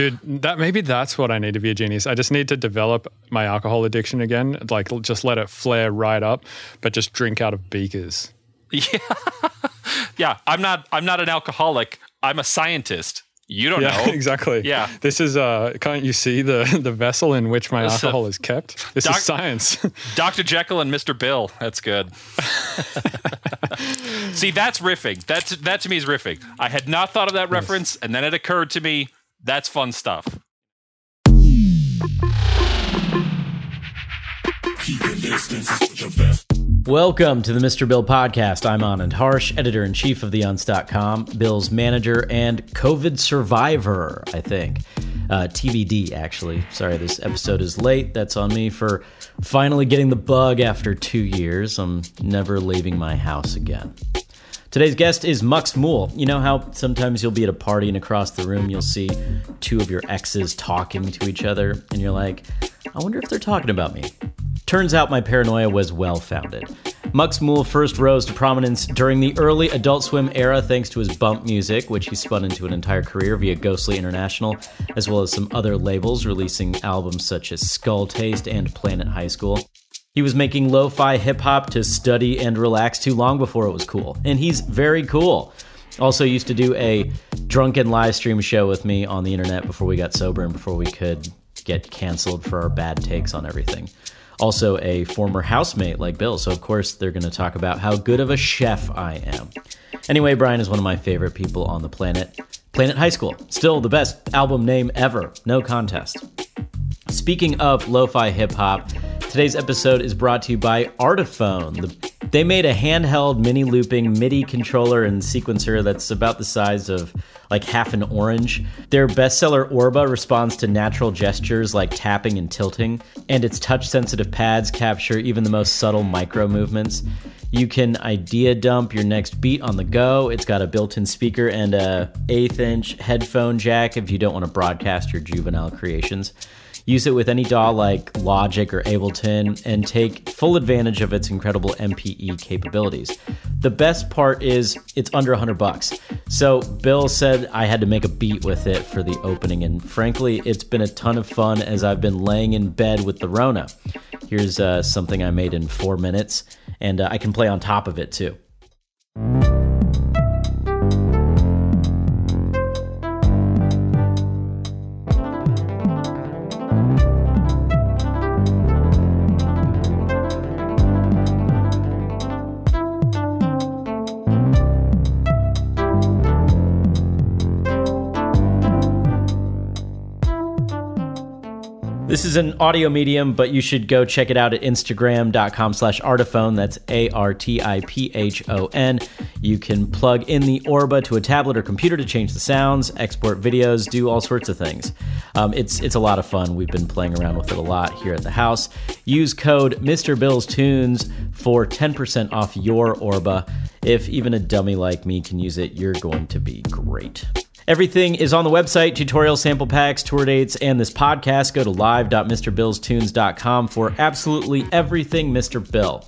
Dude, that maybe that's what I need to be a genius. I just need to develop my alcohol addiction again. Like just let it flare right up, but just drink out of beakers. Yeah. yeah, I'm not I'm not an alcoholic. I'm a scientist. You don't yeah, know. exactly. Yeah. This is uh can't you see the the vessel in which my alcohol is kept? This doc- is science. Dr. Jekyll and Mr. Bill. That's good. See, that's riffing. That's that to me is riffing. I had not thought of that reference, and then it occurred to me. That's fun stuff. Welcome to the Mr. Bill podcast. I'm Anand Harsh, editor in chief of TheUntz.com, Bill's manager and COVID survivor, I think. Uh, TBD, actually. Sorry, this episode is late. That's on me for finally getting the bug after two years. I'm never leaving my house again. Today's guest is Mux Mool. You know how sometimes you'll be at a party and across the room you'll see two of your exes talking to each other, and you're like, I wonder if they're talking about me. Turns out my paranoia was well founded. Mux Mool first rose to prominence during the early Adult Swim era thanks to his bump music, which he spun into an entire career via Ghostly International, as well as some other labels, releasing albums such as Skull Taste and Planet High School. He was making lo fi hip hop to study and relax too long before it was cool, and he's very cool. Also, used to do a drunken live stream show with me on the internet before we got sober and before we could get canceled for our bad takes on everything. Also, a former housemate like Bill, so of course they're going to talk about how good of a chef I am. Anyway, Brian is one of my favorite people on the planet. Planet High School, still the best album name ever, no contest. Speaking of lo fi hip hop, today's episode is brought to you by Artiphon. The, they made a handheld mini looping MIDI controller and sequencer that's about the size of like half an orange. Their bestseller Orba responds to natural gestures like tapping and tilting, and its touch sensitive pads capture even the most subtle micro movements. You can idea dump your next beat on the go. It's got a built-in speaker and a eighth inch headphone jack if you don't want to broadcast your juvenile creations. Use it with any DAW like Logic or Ableton and take full advantage of its incredible MPE capabilities. The best part is it's under 100 bucks. So Bill said I had to make a beat with it for the opening and frankly, it's been a ton of fun as I've been laying in bed with the Rona. Here's uh, something I made in 4 minutes and uh, I can play on top of it too. This is an audio medium, but you should go check it out at instagram.com slash artiphon. That's A-R-T-I-P-H-O-N. You can plug in the Orba to a tablet or computer to change the sounds, export videos, do all sorts of things. Um, it's, it's a lot of fun. We've been playing around with it a lot here at the house. Use code Mr. Bill's Tunes for 10% off your Orba. If even a dummy like me can use it, you're going to be great. Everything is on the website, tutorial sample packs, tour dates, and this podcast. Go to live.mrbillstunes.com for absolutely everything Mr. Bill.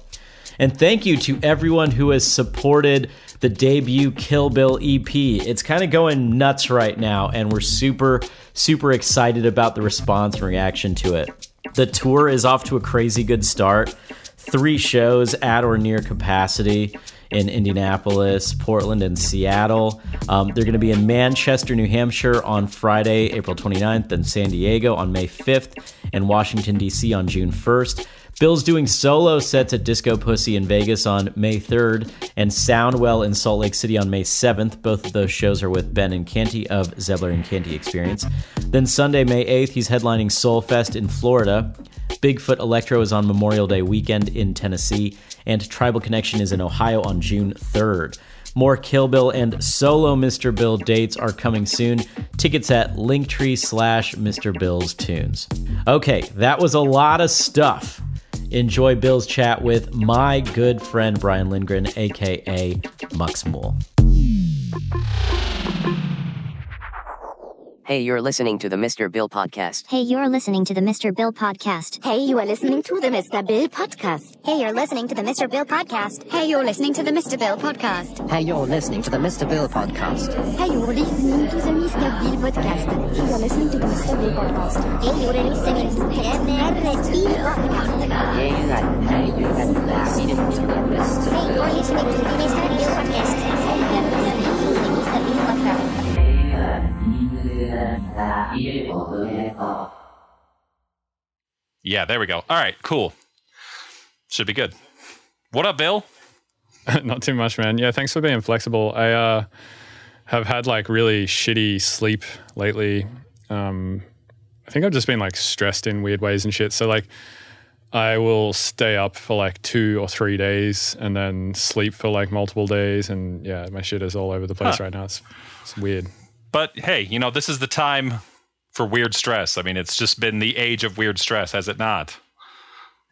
And thank you to everyone who has supported the debut Kill Bill EP. It's kind of going nuts right now, and we're super, super excited about the response and reaction to it. The tour is off to a crazy good start. Three shows at or near capacity in Indianapolis, Portland, and Seattle. Um, they're going to be in Manchester, New Hampshire on Friday, April 29th, and San Diego on May 5th, and Washington, D.C. on June 1st. Bill's doing solo sets at Disco Pussy in Vegas on May 3rd and Soundwell in Salt Lake City on May 7th. Both of those shows are with Ben and Canty of Zebbler Encanti Experience. Then Sunday, May 8th, he's headlining Soulfest in Florida. Bigfoot Electro is on Memorial Day weekend in Tennessee, and Tribal Connection is in Ohio on June 3rd. More Kill Bill and solo Mr. Bill dates are coming soon. Tickets at linktree slash Mr. Bill's Tunes. Okay, that was a lot of stuff. Enjoy Bill's chat with my good friend Brian Lindgren, aka Mux. Hey, you're listening to the Mr. Bill podcast. Hey, you're listening to the Mr. Bill podcast. Hey, you are listening to the Mr. Bill podcast. Hey, you're listening to the Mr. Bill podcast. Hey, you're listening to the Mr. Bill podcast. Hey, you're listening to the Mr. Bill podcast. Hey, you're listening to the Mr. Bill podcast. Hey, you're listening to the Mr. Bill Podcast. Hey, you're listening to the Mr. Bill Podcast. Hey, you're listening to the Mr. Bill Podcast. Hey, you're listening to the Mr. Bill Podcast. Yeah, there we go. All right, cool. Should be good. What up, Bill? Not too much, man. Yeah, thanks for being flexible. I uh, have had like really shitty sleep lately. Um, I think I've just been like stressed in weird ways and shit. So like, I will stay up for like two or three days and then sleep for like multiple days. And yeah, my shit is all over the place Huh. right now. It's, it's weird. But hey, you know, this is the time for weird stress. I mean, it's just been the age of weird stress, has it not?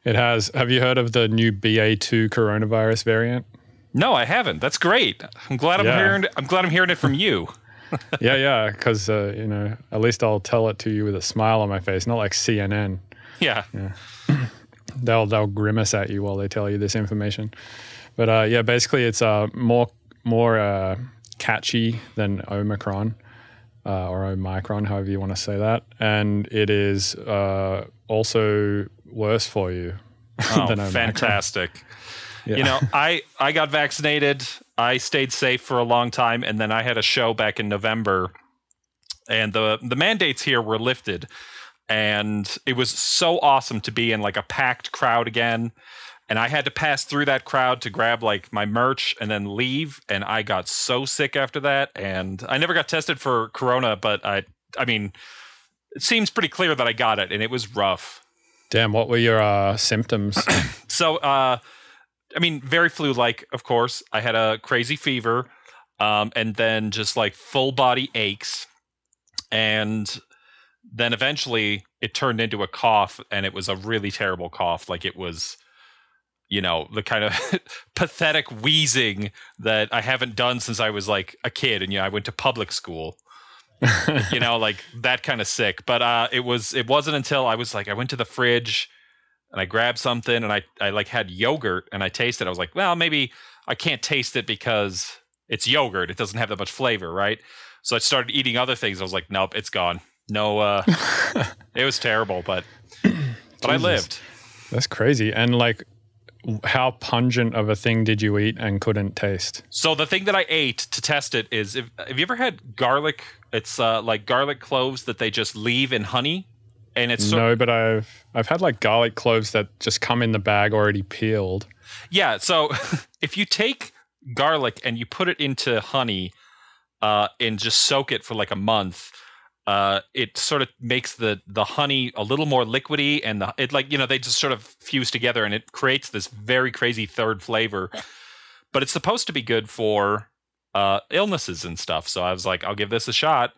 It has. Have you heard of the new BA2 coronavirus variant? No, I haven't. That's great. I'm glad I'm Yeah. hearing I'm glad I'm hearing it from you. yeah, yeah. Because uh, you know, at least I'll tell it to you with a smile on my face, not like CNN. Yeah. they'll they'll grimace at you while they tell you this information. But uh, yeah, basically it's uh, more more uh, catchy than Omicron uh, or Omicron, however you want to say that, and it is uh, also worse for you Oh, than Omicron. fantastic. Yeah. You know, I I got vaccinated. I stayed safe for a long time, and then I had a show back in November, and the the mandates here were lifted, and it was so awesome to be in like a packed crowd again. And I had to pass through that crowd to grab like my merch and then leave. And I got so sick after that. And I never got tested for corona, but I I mean, it seems pretty clear that I got it, and it was rough. Damn, what were your uh, symptoms? So, uh, I mean, very flu like, of course. I had a crazy fever, um, and then just like full body aches. And then eventually it turned into a cough, and it was a really terrible cough. Like it was, you know, the kind of pathetic wheezing that I haven't done since I was like a kid. And, you know, I went to public school you know, like that kind of sick. But uh, it was it wasn't until I was like I went to the fridge and I grabbed something and I I like had yogurt and I tasted. it. I was like, well, maybe I can't taste it because it's yogurt. It doesn't have that much flavor, right? So I started eating other things. I was like, nope, it's gone. No, uh, it was terrible, but but I lived. That's crazy. And like, how pungent of a thing did you eat and couldn't taste? So the thing that I ate to test it is, if, have you ever had garlic? It's uh, like garlic cloves that they just leave in honey, and it's sort no, but I've I've had like garlic cloves that just come in the bag already peeled. Yeah, so if you take garlic and you put it into honey uh, and just soak it for like a month, uh, it sort of makes the the honey a little more liquidy, and the, it like you know they just sort of fuse together, and it creates this very crazy third flavor. But it's supposed to be good for uh, illnesses and stuff. So I was like, I'll give this a shot,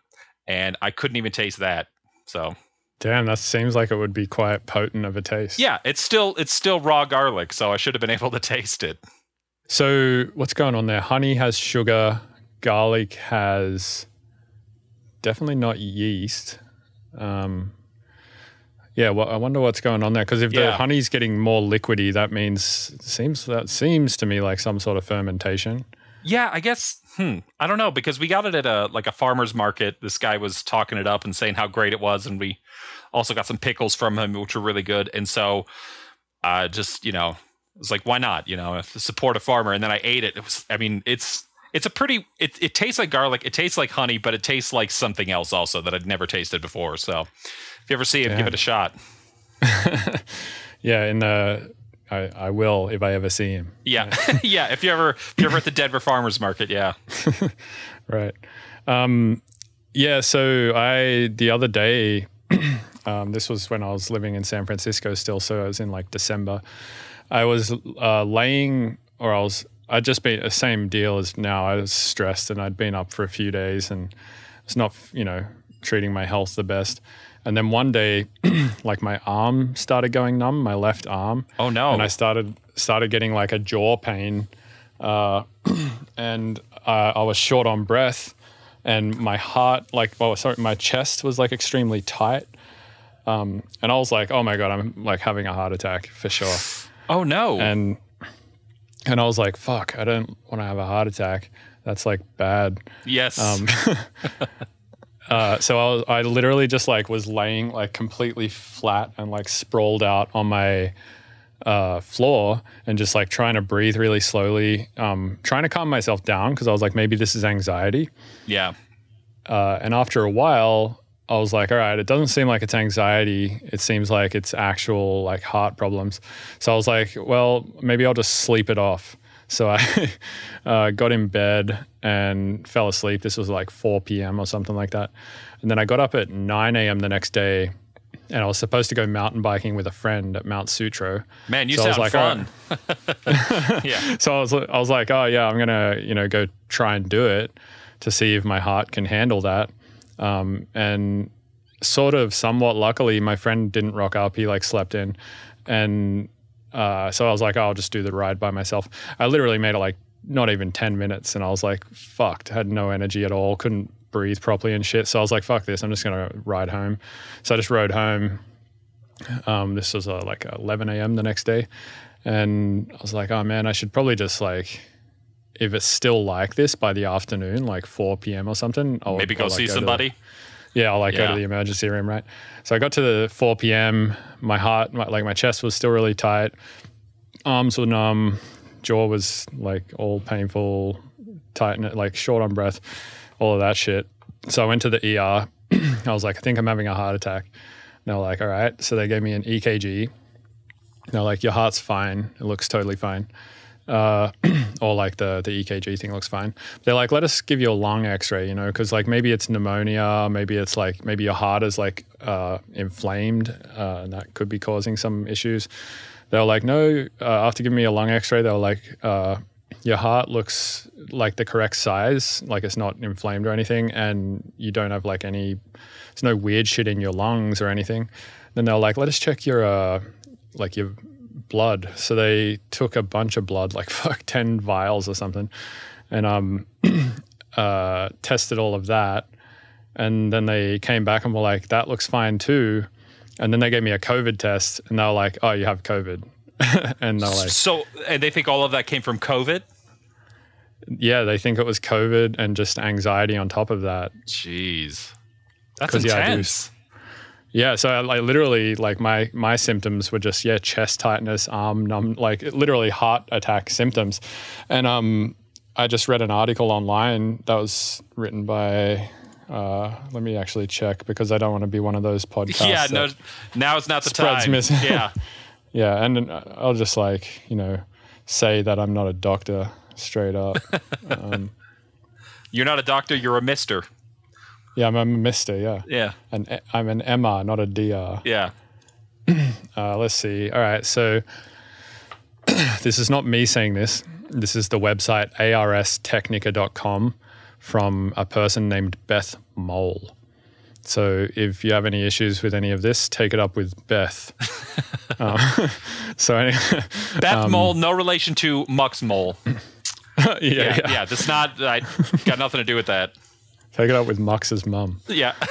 and I couldn't even taste that. So Damn, that seems like it would be quite potent of a taste. yeah, it's still it's still raw garlic, so I should have been able to taste it. So what's going on there? Honey has sugar. Garlic has definitely not yeast. Um, yeah, well, I wonder what's going on there because if the honey's getting more liquidy, that means seems that seems to me like some sort of fermentation. Yeah, I guess. Hmm. I don't know because we got it at a like a farmer's market. This guy was talking it up and saying how great it was, and we also got some pickles from him, which were really good. And so, uh, just you know, it was like, why not? You know, support a farmer. And then I ate it. It was. I mean, it's it's a pretty. It it tastes like garlic. It tastes like honey, but it tastes like something else also that I'd never tasted before. So, if you ever see it, give it a shot. Yeah, and the I, I will if I ever see him. Yeah, yeah. If you ever if you're ever at the Denver farmers market, yeah. Right. Um, yeah. So I the other day, um, this was when I was living in San Francisco still. So it was in like December. I was uh, laying, or I was. I'd just been the same deal as now. I was stressed and I'd been up for a few days and it's not, you know, treating my health the best. And then one day, like my arm started going numb, my left arm Oh no. and I started started getting like a jaw pain, uh, and uh, I was short on breath, and my heart, like, well, sorry, my chest was like extremely tight, um, and I was like, oh my god, I'm like having a heart attack for sure, oh no. and and I was like, fuck, I don't want to have a heart attack. That's like bad. yes. Um, uh, so I, was, I literally just like was laying like completely flat and like sprawled out on my uh, floor and just like trying to breathe really slowly, um, trying to calm myself down because I was like, maybe this is anxiety. Yeah. Uh, and after a while, I was like, all right, it doesn't seem like it's anxiety. It seems like it's actual like heart problems. So I was like, well, maybe I'll just sleep it off. So I uh, got in bed and fell asleep. This was like 4 p.m. or something like that. And then I got up at 9 a.m. the next day and I was supposed to go mountain biking with a friend at Mount Sutro. Man, you So I was sound like, fun. yeah. So I was, I was like, oh yeah, I'm gonna, you know, go try and do it to see if my heart can handle that. Um, and sort of, somewhat luckily, my friend didn't rock up. He like slept in, and uh, so I was like, oh, I'll just do the ride by myself. I literally made it like not even ten minutes, and I was like, fucked. Had no energy at all. Couldn't breathe properly and shit. So I was like, fuck this. I'm just gonna ride home. So I just rode home. Um, this was uh, like 11 a.m. the next day, and I was like, oh man, I should probably just like if it's still like this by the afternoon, like 4 p.m. or something, I'll Maybe go I'll, like, see the- somebody. yeah, I'll like go to the emergency room, right? So I got to the 4 p.m. My heart, my, like my chest was still really tight, arms were numb, jaw was like all painful, tight, and like short on breath, all of that shit. So I went to the ER. I was like, I think I'm having a heart attack. And they were like, all right. So they gave me an EKG. They're like, your heart's fine. It looks totally fine. Uh, or like the the EKG thing looks fine. They're like, let us give you a lung X-ray, you know, because like maybe it's pneumonia, maybe it's like maybe your heart is like uh, inflamed, uh, and that could be causing some issues. They were like, no. Uh, after giving me a lung X-ray, they were like, uh, your heart looks like the correct size, like it's not inflamed or anything, and you don't have like any, there's no weird shit in your lungs or anything. Then they were like, let us check your uh, like your blood. So they took a bunch of blood, like fuck, 10 vials or something, and um, uh, tested all of that. And then they came back and were like, that looks fine too. And then they gave me a COVID test and they were like, oh, you have COVID. and they're like, so, and they think all of that came from COVID? yeah, they think it was COVID and just anxiety on top of that. Jeez. That's 'Cause, yeah, intense. Yeah, so I, like literally, like my my symptoms were just yeah, chest tightness, arm numb, like literally heart attack symptoms, and um, I just read an article online that was written by. Uh, let me actually check because I don't want to be one of those podcasts. yeah, no, now it's not the spreads time. mis- yeah. yeah, and uh, I'll just like you know say that I'm not a doctor straight up. You're not a doctor, you're a mister. Yeah, I'm a Mister. Yeah, Yeah. and I'm an MR, not a DR. Yeah. Uh, let's see. All right. So this is not me saying this. This is the website arstechnica.com from a person named Beth Mole. So if you have any issues with any of this, take it up with Beth. um, so any, Beth Mole, no relation to Mux Mool. yeah, Yeah, yeah, yeah. That's not. I got nothing to do with that. Take it up with Mux's mum. Yeah.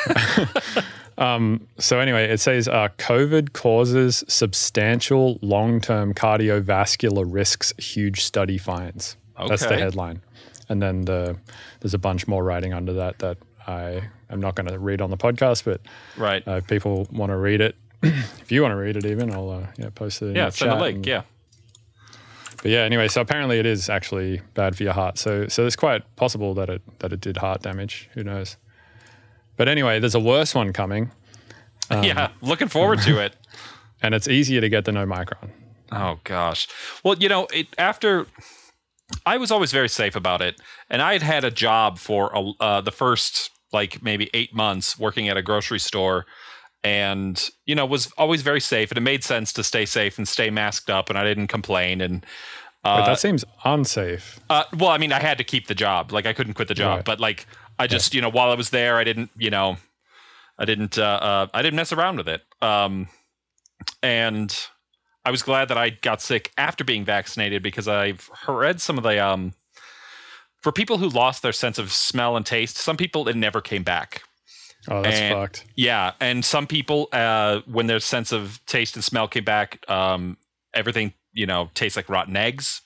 So anyway, it says uh, COVID causes substantial long-term cardiovascular risks. Huge study finds. Okay. That's the headline, and then the there's a bunch more writing under that that I am not going to read on the podcast, but right. uh, if people want to read it, if you want to read it, even I'll uh, yeah post it. In yeah. the Send a link. Yeah. But yeah, anyway, so apparently it is actually bad for your heart. So so it's quite possible that it that it did heart damage. Who knows? But anyway, there's a worse one coming, Um, yeah. Looking forward to it. and it's easier to get than Omicron. Oh gosh. Well, you know, it, after I was always very safe about it, and I had had a job for a, uh, the first like maybe eight months working at a grocery store, and you know was always very safe, and it made sense to stay safe and stay masked up, and I didn't complain. And But that seems unsafe. uh, well, I mean, I had to keep the job, like I couldn't quit the job, Right. but like I just you know while I was there, I didn't you know I didn't uh, uh, I didn't mess around with it. Um, and I was glad that I got sick after being vaccinated because I've read some of the um, for people who lost their sense of smell and taste. Some people it never came back. Oh, that's And- fucked. Yeah, and some people uh, when their sense of taste and smell came back, um, everything you know tastes like rotten eggs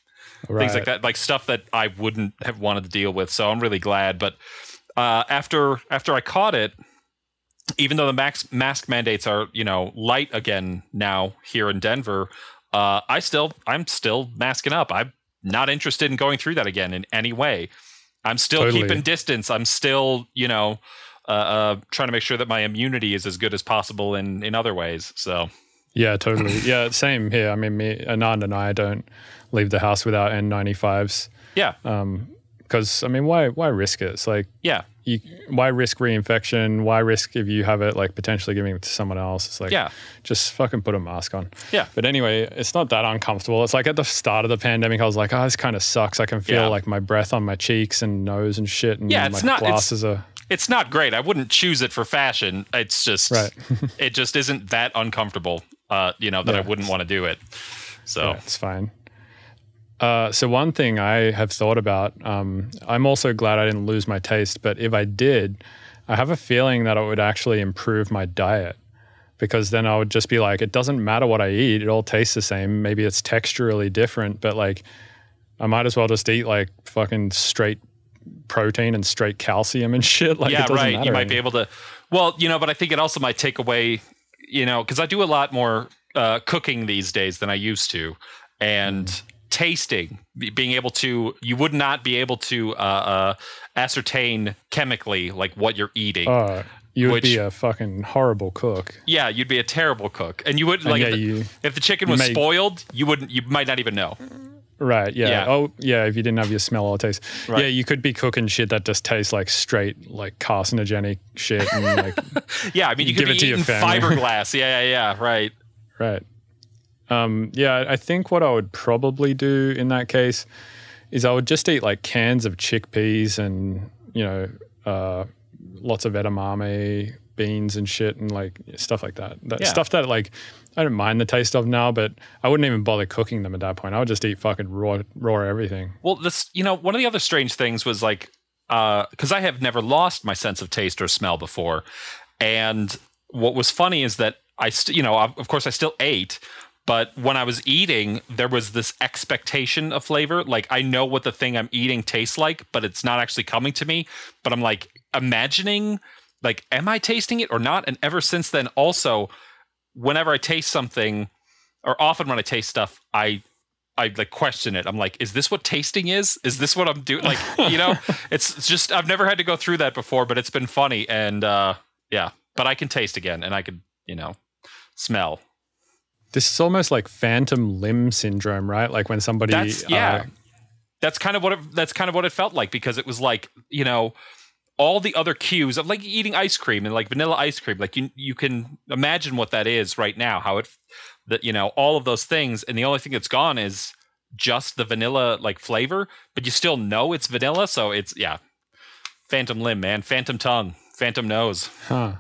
Right. things like that, like stuff that I wouldn't have wanted to deal with. So I'm really glad. But uh, after after I caught it, even though the max mask mandates are you know light again now here in Denver, uh, I still I'm still masking up. I'm not interested in going through that again in any way. I'm still Totally. keeping distance. I'm still you know uh, uh, trying to make sure that my immunity is as good as possible in in other ways. So Yeah, totally. yeah, same here. I mean, me, Anand and I don't leave the house without N95s yeah, because I mean, why why risk it? It's like yeah, you, why risk reinfection? Why risk if you have it like potentially giving it to someone else? It's like Yeah. just fucking put a mask on. Yeah. But anyway, it's not that uncomfortable. It's like at the start of the pandemic, I was like, oh, this kind of sucks. I can feel Yeah. like my breath on my cheeks and nose and shit, and Yeah, my it's not- it's- glasses are it's not great. I wouldn't choose it for fashion. It's just Right. it just isn't that uncomfortable. Uh, you know that I wouldn't want to do it. So Yeah, it's fine. Uh, so one thing I have thought about, um, I'm also glad I didn't lose my taste, but if I did, I have a feeling that it would actually improve my diet because then I would just be like, it doesn't matter what I eat, it all tastes the same. Maybe it's texturally different, but like, I might as well just eat like fucking straight protein and straight calcium and shit. Like, yeah, it right. matter You might be able to. Well, you know, but I think it also might take away, you know, because I do a lot more uh, cooking these days than I used to, and Mm. tasting, being able to, you would not be able to uh, uh, ascertain chemically like what you're eating. Oh, you would be which- a fucking horrible cook. yeah, you'd be a terrible cook, and you would And like yeah, if, the, you- if the chicken was may- spoiled, you wouldn't, you might not even know. Right. Yeah. Yeah. Oh, yeah. If you didn't have your smell or taste, Right. yeah, you could be cooking shit that just tastes like straight, like carcinogenic shit, and like, Yeah, I mean, you could Give be it to your eating family. fiberglass. Yeah, yeah, yeah. Right. right. Um, yeah, I think what I would probably do in that case is I would just eat like cans of chickpeas and you know, uh, lots of edamame beans and shit and like stuff like that. That Yeah. stuff that like I don't mind the taste of now, but I wouldn't even bother cooking them at that point. I would just eat fucking raw, raw everything. Well, this, you know, one of the other strange things was like, uh, because I have never lost my sense of taste or smell before, and what was funny is that I, st- you know, of course I still ate, but when I was eating, there was this expectation of flavor. Like I know what the thing I'm eating tastes like, but it's not actually coming to me. But I'm like imagining, like, am I tasting it or not? And ever since then, also, whenever I taste something, or often when I taste stuff, I I like question it. I'm like, is this what tasting is? Is this what I'm doing? Like, you know, it's it's just I've never had to go through that before, but it's been funny and uh yeah. But I can taste again and I could, you know, smell. This is almost like phantom limb syndrome, right? Like when somebody That's yeah. uh, that's kind of what it, that's kind of what it felt like because it was like, you know, all the other cues of like eating ice cream and like vanilla ice cream, like you you can imagine what that is right now, how it that you know, all of those things and the only thing that's gone is just the vanilla like flavor, but you still know it's vanilla, so it's yeah. Phantom limb, man, phantom tongue, phantom nose. Huh.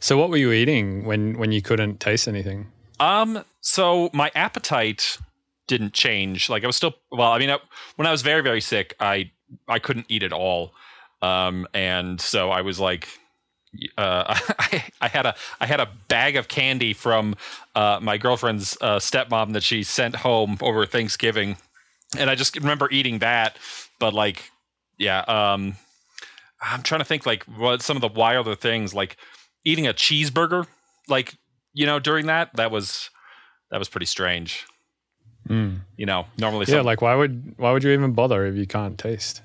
So what were you eating when when you couldn't taste anything? Um, so my appetite didn't change. Like I was still well. I mean, I, when I was very very sick, I I couldn't eat at all. Um, and so I was like, uh, I, I had a I had a bag of candy from uh, my girlfriend's uh, stepmom that she sent home over Thanksgiving, and I just remember eating that. But like, yeah, um, I'm trying to think like what some of the wilder things like eating a cheeseburger, like you know during that that was that was pretty strange. Mm. You know, normally Yeah, some- like why would why would you even bother if you can't taste?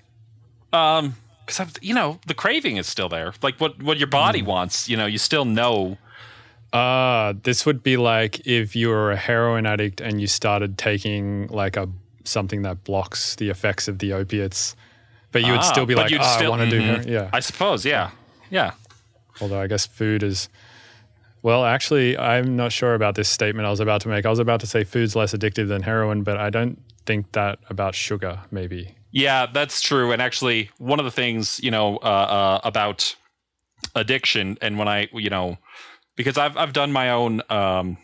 um because you know the craving is still there like what what your body wants you know you still know Uh, this would be like if you were a heroin addict and you started taking like a something that blocks the effects of the opiates, but you would Ah, still be like, you'd oh, I still- want to do mhm. heroin." yeah. i suppose yeah yeah Although I guess food is. Well, actually, I'm not sure about this statement I was about to make. I was about to say food's less addictive than heroin, but I don't think that about sugar. Maybe. Yeah that's true and actually one of the things you know uh, uh about addiction and when i you know because i've i've done my own um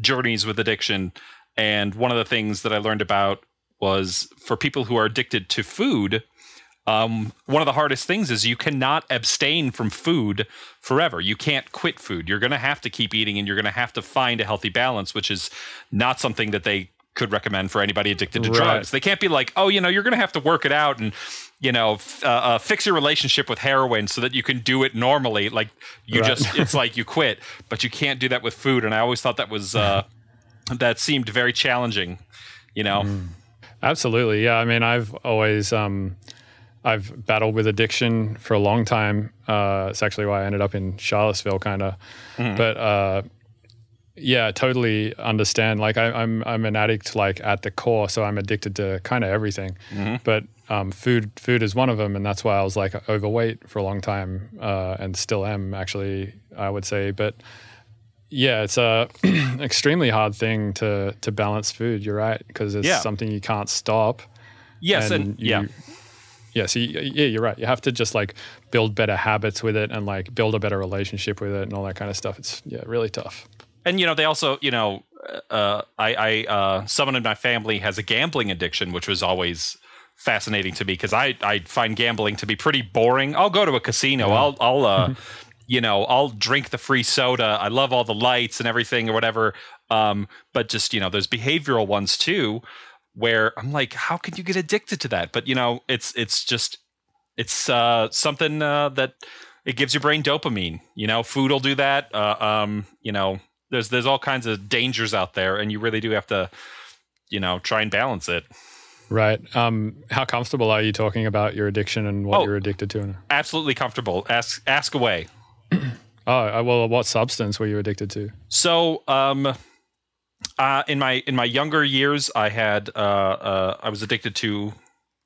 journeys with addiction and one of the things that i learned about was for people who are addicted to food um, one of the hardest things is you cannot abstain from food forever. You can't quit food. You're going to have to keep eating and you're going to have to find a healthy balance, which is not something that they could recommend for anybody addicted to Right. drugs. They can't be like, oh, you know, you're going to have to work it out and you know, f- uh, uh, fix your relationship with heroin so that you can do it normally. Like you Right. just, it's like you quit, but you can't do that with food. And I always thought that was uh, that seemed very challenging. You know, Mm-hmm. Absolutely. Yeah. I mean, I've always, um, I've battled with addiction for a long time. Uh, it's actually why I ended up in Charlottesville, kind of. But uh, yeah, totally understand. Like I, I'm, I'm an addict, like at the core, so I'm addicted to kind of everything. But um, food, food is one of them, and that's why I was like overweight for a long time, uh, and still am actually. I would say, but yeah, it's a extremely hard thing to to balance food. You're right because it's Yeah. something you can't stop. yes, and, you- yeah, yeah. So you, yeah, you're right. You have to just like build better habits with it and like build a better relationship with it and all that kind of stuff. It's yeah, really tough. And you know they also you know uh, I, I uh, someone in my family has a gambling addiction which was always fascinating to me because I, I find gambling to be pretty boring. I'll go to a casino. I'll i'll uh, you know i'll drink the free soda. I love all the lights and everything or whatever. Um, but just you know there's behavioral ones too where i'm like how can you get addicted to that? But you know it's it's just it's uh, something uh, that it gives your brain dopamine. You know, food will do that. Uh, um, you know, there's there's all kinds of dangers out there, and you really do have to, you know, try and balance it. Right. Um, how comfortable are you talking about your addiction and what Oh. you're addicted to? Absolutely comfortable. Ask ask away. Oh, uh, well, what substance were you addicted to? So, um, uh, in my in my younger years, I had uh, uh, I was addicted to,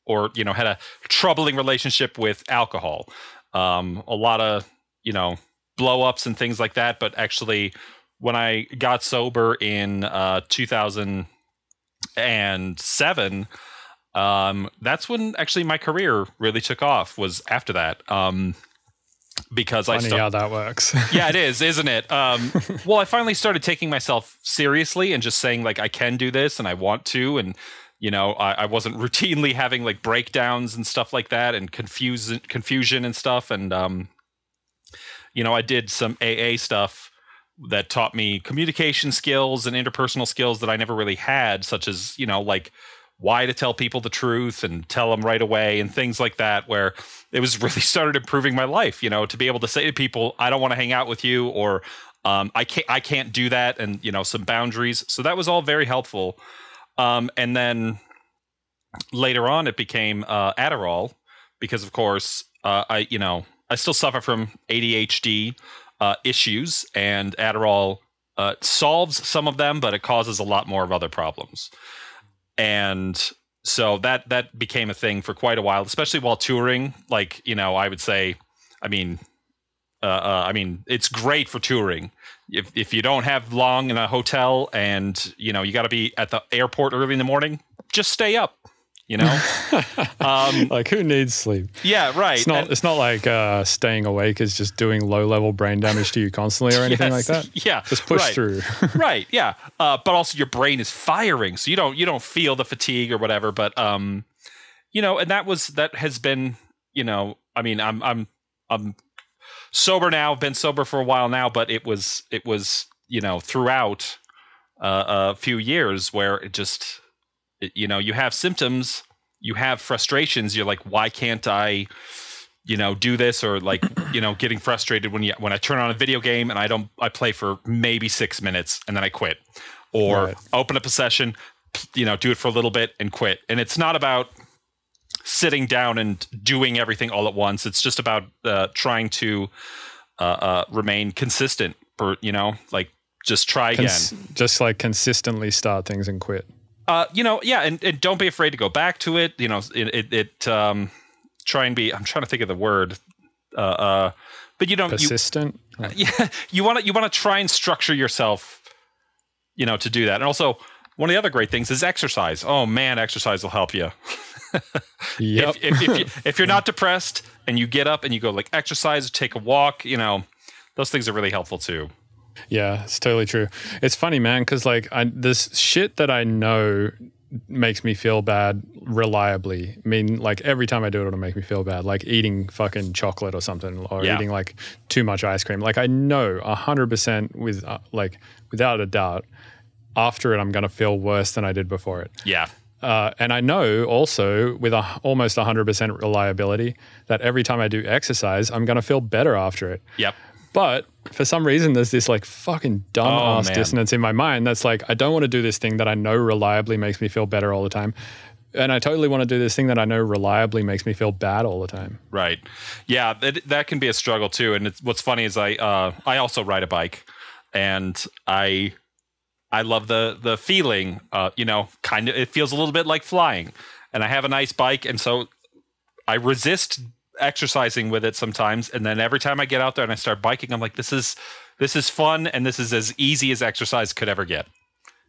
or you know, had a troubling relationship with alcohol. Um, a lot of you know blow ups and things like that. But actually, when I got sober in uh, 2007, um, that's when actually my career really took off. Was after that. Um, because I Funny how that works. yeah, it is, isn't it? Um, well, I finally started taking myself seriously and just saying like I can do this and I want to, and you know, I, I wasn't routinely having like breakdowns and stuff like that, and confusion, confusion and stuff, and um, you know, I did some AA stuff that taught me communication skills and interpersonal skills that I never really had, such as you know, like why to tell people the truth and tell them right away and things like that where it was really started improving my life you know to be able to say to people i don't want to hang out with you or um, i can't i can't do that and you know some boundaries. So that was all very helpful. Um, and then later on it became uh, adderall because of course uh, i you know i still suffer from adhd uh, issues and adderall uh, solves some of them but it causes a lot more of other problems. And so that that became a thing for quite a while especially while touring. Like you know i would say i mean uh, uh, i mean it's great for touring. If, if you don't have long in a hotel and you know you got to be at the airport early in the morning just stay up you know um, like, who needs sleep? yeah right It's not. And- It's not like uh, staying awake is just doing low level brain damage to you constantly or anything like that. yeah Just push right. through. right yeah uh, but also your brain is firing so you don't you don't feel the fatigue or whatever but um you know and that was that has been you know i mean i'm i'm i'm sober now been sober for a while now but it was it was you know throughout uh, a few years where it just you know you have symptoms you have frustrations you're like why can't i you know do this? Or like you know getting frustrated when you when i turn on a video game and i don't i play for maybe six minutes and then i quit. Or Right. open up a session you know do it for a little bit and quit. And it's not about sitting down and doing everything all at once. It's just about uh, trying to uh, uh, remain consistent for you know like just try again. Cons- just like consistently start things and quit. Uh, you know, yeah, and, and don't be afraid to go back to it. You know, it, it, it um, try and be. I'm trying to think of the word. Uh, uh, but you don't. You, Persistent. yeah, you want to you want to try and structure yourself. You know, to do that, and also one of the other great things is exercise. Oh man, exercise will help you. yep. If, if, if, you, if you're not depressed and you get up and you go like exercise, take a walk, you know, those things are really helpful too. Yeah, it's totally true. It's funny, man, because like I, this shit that I know makes me feel bad reliably. I mean, like every time I do it, it'll make me feel bad. Like eating fucking chocolate or something, or Yeah. eating like too much ice cream. Like I know a hundred percent with uh, like without a doubt, after it, I'm going to feel worse than I did before it. Yeah. Uh, and I know also with a, almost 100% reliability that every time I do exercise, I'm going to feel better after it. Yep. But for some reason, there's this like fucking dumb Oh, ass man. dissonance in my mind that's like, I don't want to do this thing that I know reliably makes me feel better all the time. And I totally want to do this thing that I know reliably makes me feel bad all the time. Right. Yeah, that that can be a struggle too. And it's, what's funny is I uh, I also ride a bike, and I I love the the feeling. Uh, you know, kind of it feels a little bit like flying, and I have a nice bike, and so I resist exercising with it sometimes. And then every time I get out there and I start biking, I'm like, this is this is fun, and this is as easy as exercise could ever get.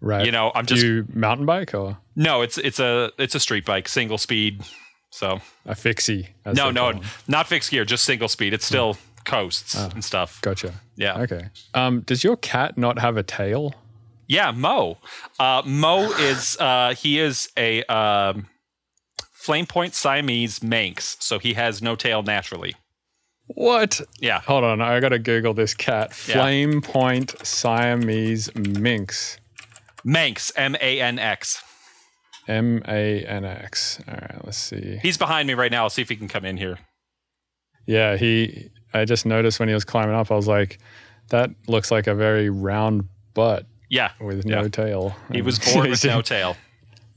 Right. You know, I'm do just you mountain bike or no, it's it's a it's a street bike, single speed. So a fixie? no, no, call not fixed gear, just single speed. It's still coasts and stuff. Gotcha. Yeah. Okay. Um, does your cat not have a tail? Yeah, Mo. Uh, Mo is uh, he is a um, flame point Siamese Manx, so he has no tail naturally. What? Yeah, Hold on, I gotta Google this cat. Yeah. Flame Point Siamese Minx. Manx, M A N X. M A N X. All right, let's see. He's behind me right now. I'll see if he can come in here. Yeah, he. I just noticed when he was climbing up, I was like, that looks like a very round butt Yeah, with Yeah. no tail. he was born with no tail.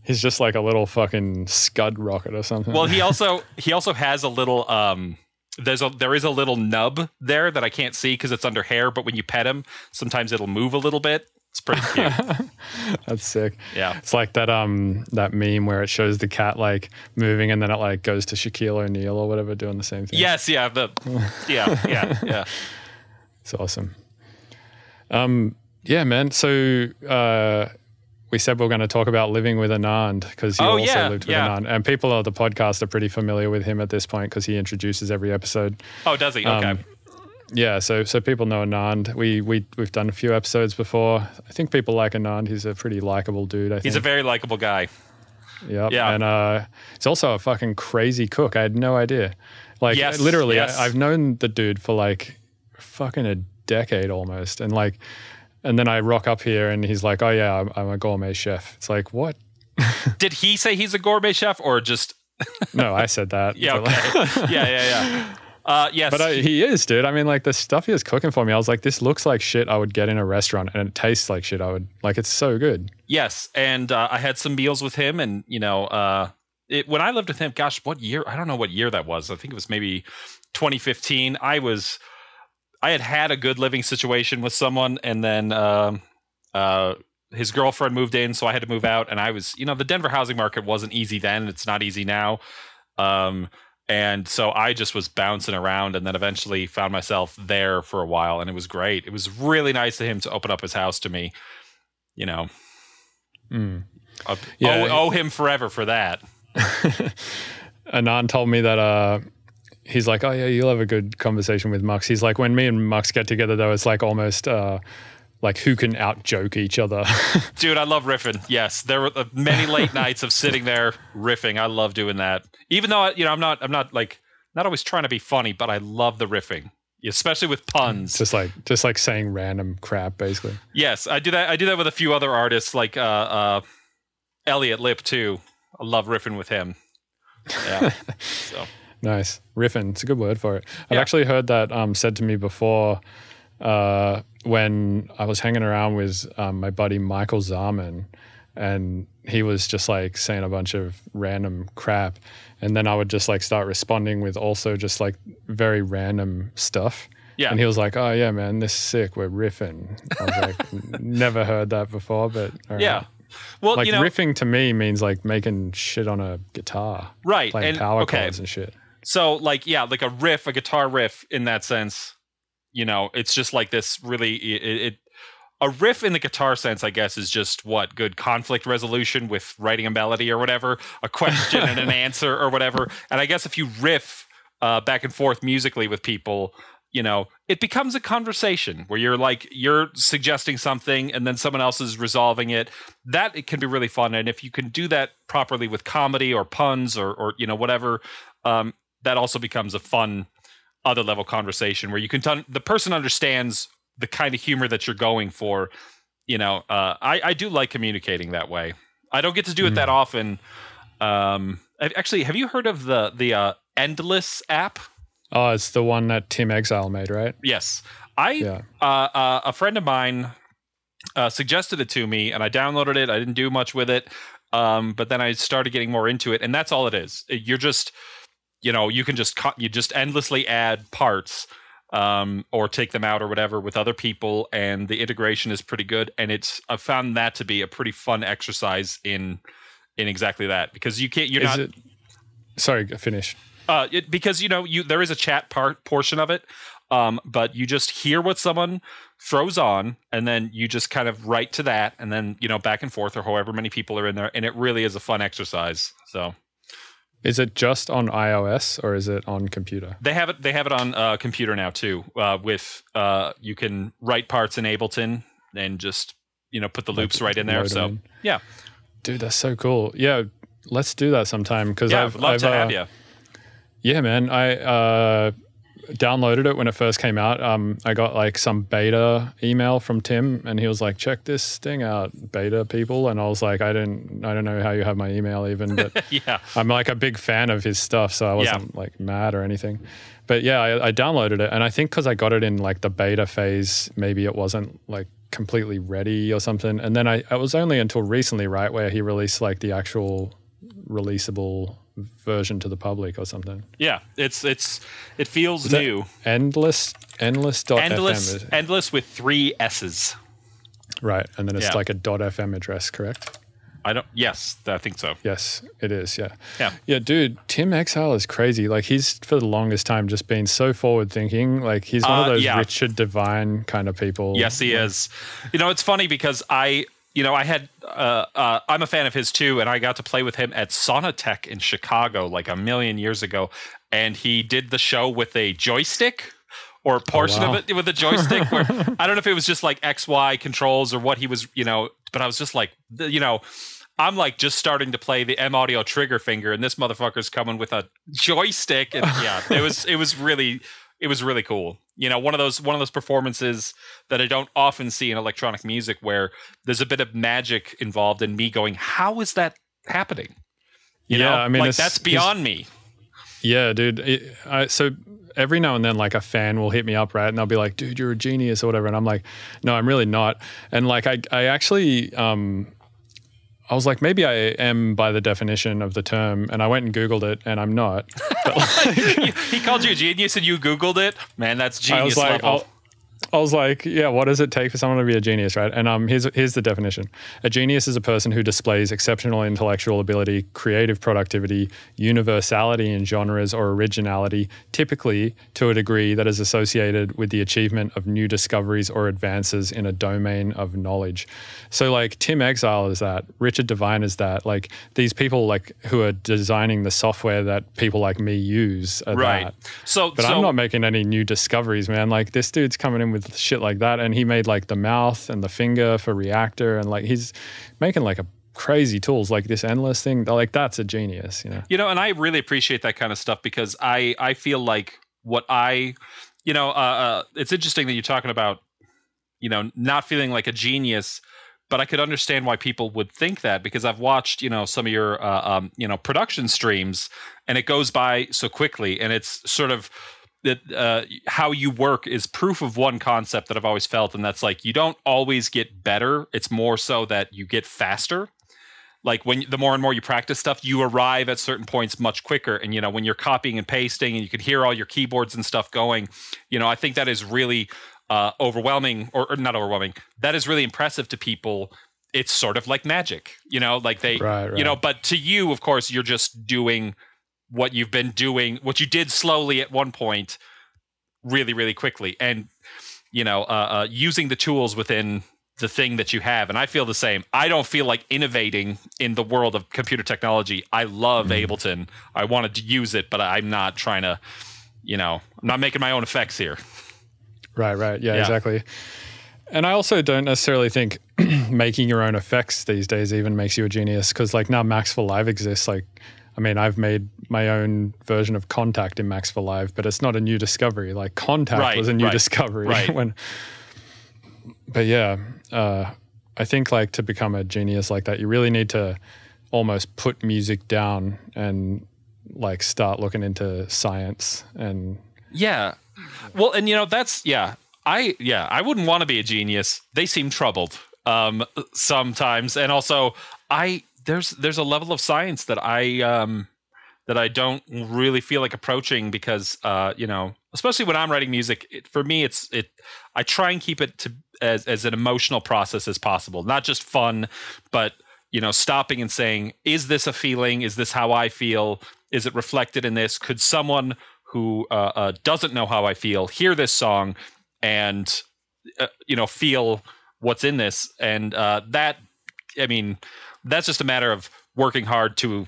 He's just like a little fucking scud rocket or something. Well, he also he also has a little um. There's a there is a little nub there that I can't see because it's under hair. But when you pet him, sometimes it'll move a little bit. It's pretty cute. That's sick. Yeah. It's like that um that meme where it shows the cat like moving and then it like goes to Shaquille O'Neal or whatever doing the same thing. yes. Yeah. The. Yeah. Yeah. Yeah. It's awesome. Um, yeah, man. So uh, we said we are going to talk about living with Anand because you Oh, also yeah, lived with yeah. Anand, and people of the podcast are pretty familiar with him at this point because he introduces every episode. Oh, does he? Okay. Um, Yeah, so so people know Anand. We we we've done a few episodes before. I think people like Anand. He's a pretty likable dude. I think. He's a very likable guy. Yep. Yeah. And uh, he's also a fucking crazy cook. I had no idea. Like, Yes, literally, yes. I, I've known the dude for like fucking a decade almost. And like, and then I rock up here and he's like, oh, yeah, I'm, I'm a gourmet chef. It's like, what? Did he say he's a gourmet chef or just No, I said that. yeah? Okay. yeah, yeah, yeah. Uh, yes, But I, he is, dude. I mean, like the stuff he was cooking for me, I was like, this looks like shit I would get in a restaurant, and it tastes like shit I would like. It's so good. yes, and uh, I had some meals with him, and you know, uh, it, when I lived with him, gosh, what year? I don't know what year that was. I think it was maybe 2015. I was, I had had a good living situation with someone, and then um, uh, his girlfriend moved in, so I had to move out, and I was, you know, the Denver housing market wasn't easy then. It's not easy now. Um, and so I just was bouncing around and then eventually found myself there for a while and it was great. It was really nice of him to open up his house to me. You know, Mm. Yeah. owe, owe him forever for that. Anand told me that uh, he's like, oh yeah, you'll have a good conversation with Mux. He's like, when me and Mux get together, though, it's like almost uh, like who can out joke each other. Dude, I love riffing. Yes, there were uh, many late nights of sitting there riffing. I love doing that. Even though I, you know, I'm not, I'm not like not always trying to be funny, but I love the riffing, especially with puns. just like just like saying random crap, basically. Yes, I do that. I do that with a few other artists, like uh, uh, Elliot Lipp too. I love riffing with him. Yeah. so Nice riffing. It's a good word for it. I've Yeah. actually heard that um, said to me before uh, when I was hanging around with um, my buddy Michael Zarman, and he was just like saying a bunch of random crap, and then I would just like start responding with also just like very random stuff. Yeah. And he was like, "Oh yeah, man, this is sick. We're riffing." I was like, "Never heard that before, but all right." yeah. Well, Like you know, riffing to me means like making shit on a guitar, Right, Playing and- power okay. chords and shit. So like yeah, like a riff, a guitar riff in that sense, you know, it's just like this really it, it a riff in the guitar sense, I guess, is just what good conflict resolution with writing a melody or whatever, a question and an answer or whatever. And I guess if you riff uh, back and forth musically with people, you know, it becomes a conversation where you're like you're suggesting something and then someone else is resolving it. That it can be really fun, and if you can do that properly with comedy or puns or or you know whatever, um, that also becomes a fun other level conversation where you can the person understands the kind of humor that you're going for you know, uh, I I do like communicating that way. I don't get to do it that often. Um, actually, have you heard of the the uh, Endless app? Oh, it's the one that Tim Exile made, right? Yes, I Yeah. uh, uh, a friend of mine uh, suggested it to me, and I downloaded it. I didn't do much with it, um, but then I started getting more into it, and that's all it is. You're just, you know, you can just cut, you just endlessly add parts, um, or take them out or whatever with other people, and the integration is pretty good. And it's I found that to be a pretty fun exercise in in exactly that because you can't you're Is not it? Sorry, finish. uh, it, because you know you there is a chat part portion of it, um, but you just hear what someone throws on, and then you just kind of write to that, and then you know back and forth or however many people are in there, and it really is a fun exercise. So Is it just on iOS or is it on computer? they have it they have it on uh, computer now too. Uh, with uh, you can write parts in Ableton and just you know put the loops right in there. So in. yeah, Dude, that's so cool. Yeah, let's do that sometime because yeah, I've I'd love I've, to uh, have you. Yeah, man. I uh, downloaded it when it first came out. Um, I got like some beta email from Tim, and he was like, "Check this thing out, beta people." And I was like, "I didn't, I don't know how you have my email even, but Yeah, I'm like a big fan of his stuff, so I wasn't like mad or anything." But yeah, I, I downloaded it, and I think because I got it in like the beta phase, maybe it wasn't like completely ready or something. And then I, it was only until recently, right, where he released like the actual releasable version to the public or something. yeah. It's it's it feels new. Endless, endless dot Endless, FM, endless with three S's. right? And then it's Yeah. like a dot FM address, correct? I don't. Yes, I think so. Yes, it is. Yeah, Yeah. yeah, dude. Tim Exile is crazy. Like he's for the longest time just been so forward thinking. Like he's one Uh, of those yeah. Richard Devine kind of people. Yes, he is. You know, it's funny because I, you know, I had, uh, uh, I'm a fan of his too, and I got to play with him at Sonotheque in Chicago like a million years ago, and he did the show with a joystick. Or a portion wow. of it with a joystick, where I don't know if it was just like X Y controls or what he was, you know. But I was just like, you know, I'm like just starting to play the M Audio trigger finger, and this motherfucker's coming with a joystick, and yeah, it was it was really it was really cool. You know, one of those one of those performances that I don't often see in electronic music, where there's a bit of magic involved in me going, "How is that happening?" You Yeah, know, I mean, like that's beyond me. Yeah, dude. It, I, so every now and then, like a fan will hit me up, right, and they'll be like, "Dude, you're a genius" or whatever, and I'm like, "No, I'm really not." And like, I, I actually, um, I was like, maybe I am by the definition of the term, and I went and googled it, and I'm not. he called you a genius, and you Googled it. Man, that's I genius was like, level. I'll- I was like, yeah, what does it take for someone to be a genius, right? And um, here's here's the definition: a genius is a person who displays exceptional intellectual ability, creative productivity, universality in genres, or originality, typically to a degree that is associated with the achievement of new discoveries or advances in a domain of knowledge. So, like Tim Exile is that, Richard Devine is that, like these people like who are designing the software that people like me use are right. that. So, But so I'm not making any new discoveries, man. Like this dude's coming in with shit like that, and he made like the mouth and the finger for Reaktor, and like he's making like a crazy tools like this endless thing. Like that's a genius, you know. you know and i really appreciate that kind of stuff because i i feel like what i you know uh, uh it's interesting that you're talking about you know not feeling like a genius but i could understand why people would think that because i've watched you know some of your uh, um, you know production streams and it goes by so quickly and it's sort of that uh, how you work is proof of one concept that I've always felt, and that's like you don't always get better. It's more so that you get faster. Like when the more and more you practice stuff you arrive at certain points much quicker. And you know when you're copying and pasting and you can hear all your keyboards and stuff going you know i think that is really uh, overwhelming or, or not overwhelming that is really impressive to people. It's sort of like magic you know like they Right, you know but to you of course you're just doing what you've been doing what you did slowly at one point really really quickly and you know uh, uh, using the tools within the thing that you have and i feel the same i don't feel like innovating in the world of computer technology i love Mm-hmm. ableton i wanted to use it but i'm not trying to you know i'm not making my own effects here Right, right. Yeah, Yeah. exactly. And I also don't necessarily think making your own effects these days even makes you a genius because, like, now Max for Live exists. Like, I mean, I've made my own version of Kontakt in Max for Live, but it's not a new discovery. Like, Kontakt Right, was a new right, discovery right. when. But yeah, uh, I think like to become a genius like that, you really need to almost put music down and like start looking into science and Yeah. Well, and you know that's yeah. I yeah, I wouldn't want to be a genius. They seem troubled um sometimes and also I there's there's a level of science that I um that I don't really feel like approaching because uh you know, especially when I'm writing music, it, for me it's it I try and keep it to as as an emotional process as possible, not just fun, but you know, stopping and saying, is this a feeling? Is this how I feel? Is it reflected in this? Could someone who uh, uh, doesn't know how I feel hear this song and uh, you know feel what's in this? And uh, that, I mean, that's just a matter of working hard to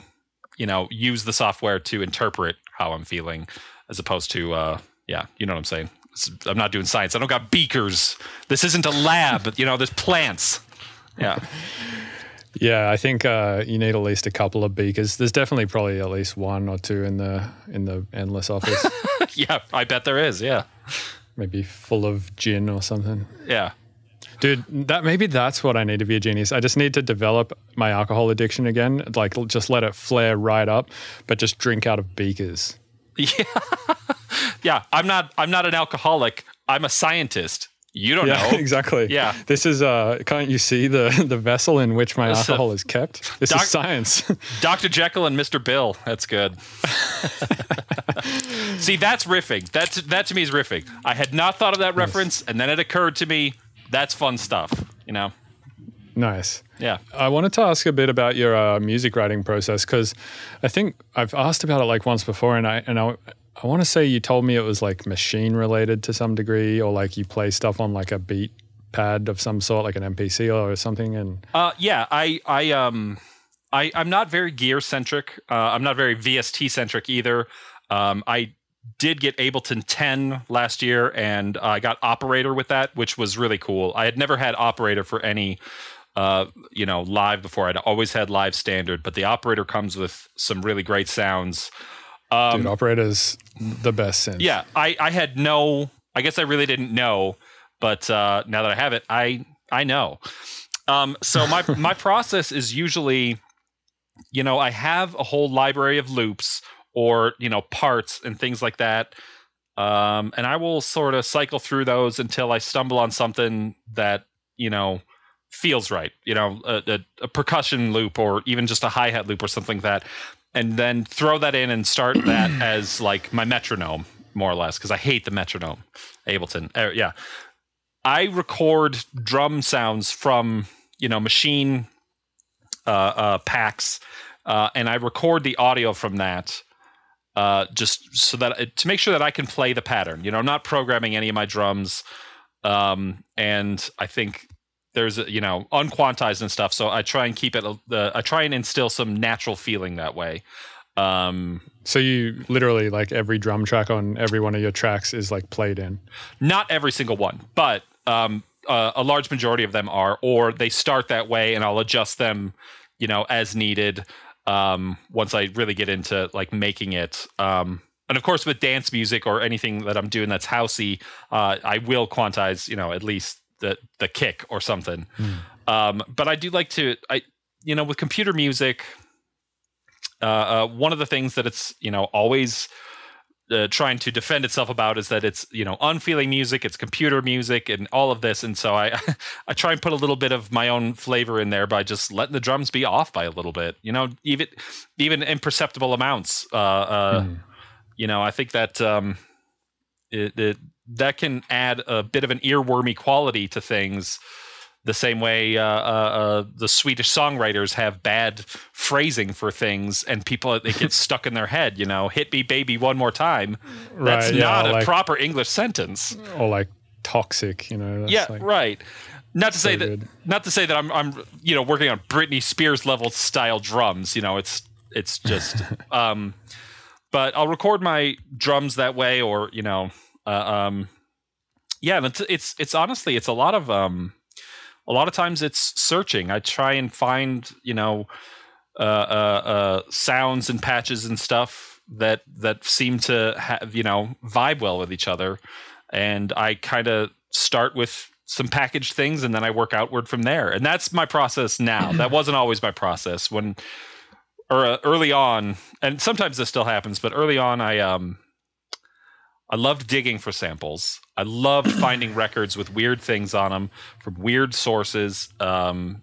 you know use the software to interpret how I'm feeling, as opposed to uh, yeah, you know what I'm saying. It's- I'm not doing science. I don't got beakers. This isn't a lab. you know, there's plants. Yeah. yeah, I think uh, you need at least a couple of beakers. There's definitely probably at least one or two in the in the endless office, yeah, I bet there is. Yeah. maybe full of gin or something. Yeah. Dude, that maybe that's what I need to be a genius. I just need to develop my alcohol addiction again. Like, just let it flare right up, but just drink out of beakers. Yeah. yeah. I'm not I'm not an alcoholic. I'm a scientist. You don't Yeah, know. exactly. Yeah. This is uh can't you see the the vessel in which my This, alcohol is kept? This Doc- is science. Dr. Jekyll and Mr. Bill. That's good. See, that's riffing. That's that to me is riffing. I had not thought of that reference, and then it occurred to me. That's fun stuff. You know. nice. Yeah. I wanted to ask a bit about your uh, music writing process because I think I've asked about it like once before, and I and I, I want to say you told me it was like machine related to some degree, or like you play stuff on like a beat pad of some sort, like an MPC or something. And Uh, yeah, I, I, um, I, I'm not very gear centric. Uh, I'm not very VST centric either. Um, I did get Ableton 10 last year, and I got Operator with that, which was really cool. I had never had Operator for any, uh, you know, live before. I'd always had Live Standard, but the Operator comes with some really great sounds. dude, operator's the best synth. Yeah, I, I had no. I guess I really didn't know, but uh, now that I have it, I I know. Um, so my my process is usually, you know, I have a whole library of loops or you know parts and things like that, um, and I will sort of cycle through those until I stumble on something that you know feels right. You know, a, a, a percussion loop or even just a hi hat loop or something like that, and then throw that in and start that as like my metronome, more or less, because I hate the metronome. Ableton, uh, yeah. I record drum sounds from you know machine uh, uh, packs, uh, and I record the audio from that. Uh, just so that to make sure that I can play the pattern. You know, I'm not programming any of my drums, um, and I think there's a, you know unquantized and stuff. So I try and keep it. Uh, I try and instill some natural feeling that way. Um, So you literally like every drum track on every one of your tracks is like played in. not every single one, but um, uh, a large majority of them are, or they start that way, and I'll adjust them, you know, as needed. Um, once I really get into like making it, um, and of course with dance music or anything that I'm doing that's housey, uh, I will quantize, you know, at least the the kick or something. Um, but I do like to, I you know, with computer music, uh, uh, one of the things that it's you know always uh, trying to defend itself about is that it's you know unfeeling music, it's computer music, and all of this. And so I I try and put a little bit of my own flavor in there by just letting the drums be off by a little bit. You know, even even imperceptible amounts. Uh, uh, You know, I think that um, it, it that can add a bit of an earwormy quality to things. The same way uh, uh, uh, the Swedish songwriters have bad phrasing for things, and people it gets stuck in their head. You know, "hit me, baby, one more time." That's Right, yeah, not a like- proper English sentence. Or like toxic, you know. Yeah, like, right. Not to say that. good. Not to say that I'm. I'm. You know, working on Britney Spears level style drums. You know, it's. It's just. um, but I'll record my drums that way, or you know, uh, um, yeah. And it's, it's. It's honestly, it's a lot of. Um, a lot of times it's searching. I try and find. You know. Uh, uh, uh, sounds and patches and stuff that that seem to have you know vibe well with each other, and I kind of start with some packaged things and then I work outward from there. And that's my process now. that wasn't always my process when or uh, early on and sometimes this still happens, but early on I um I loved digging for samples. I loved finding records with weird things on them from weird sources. Um,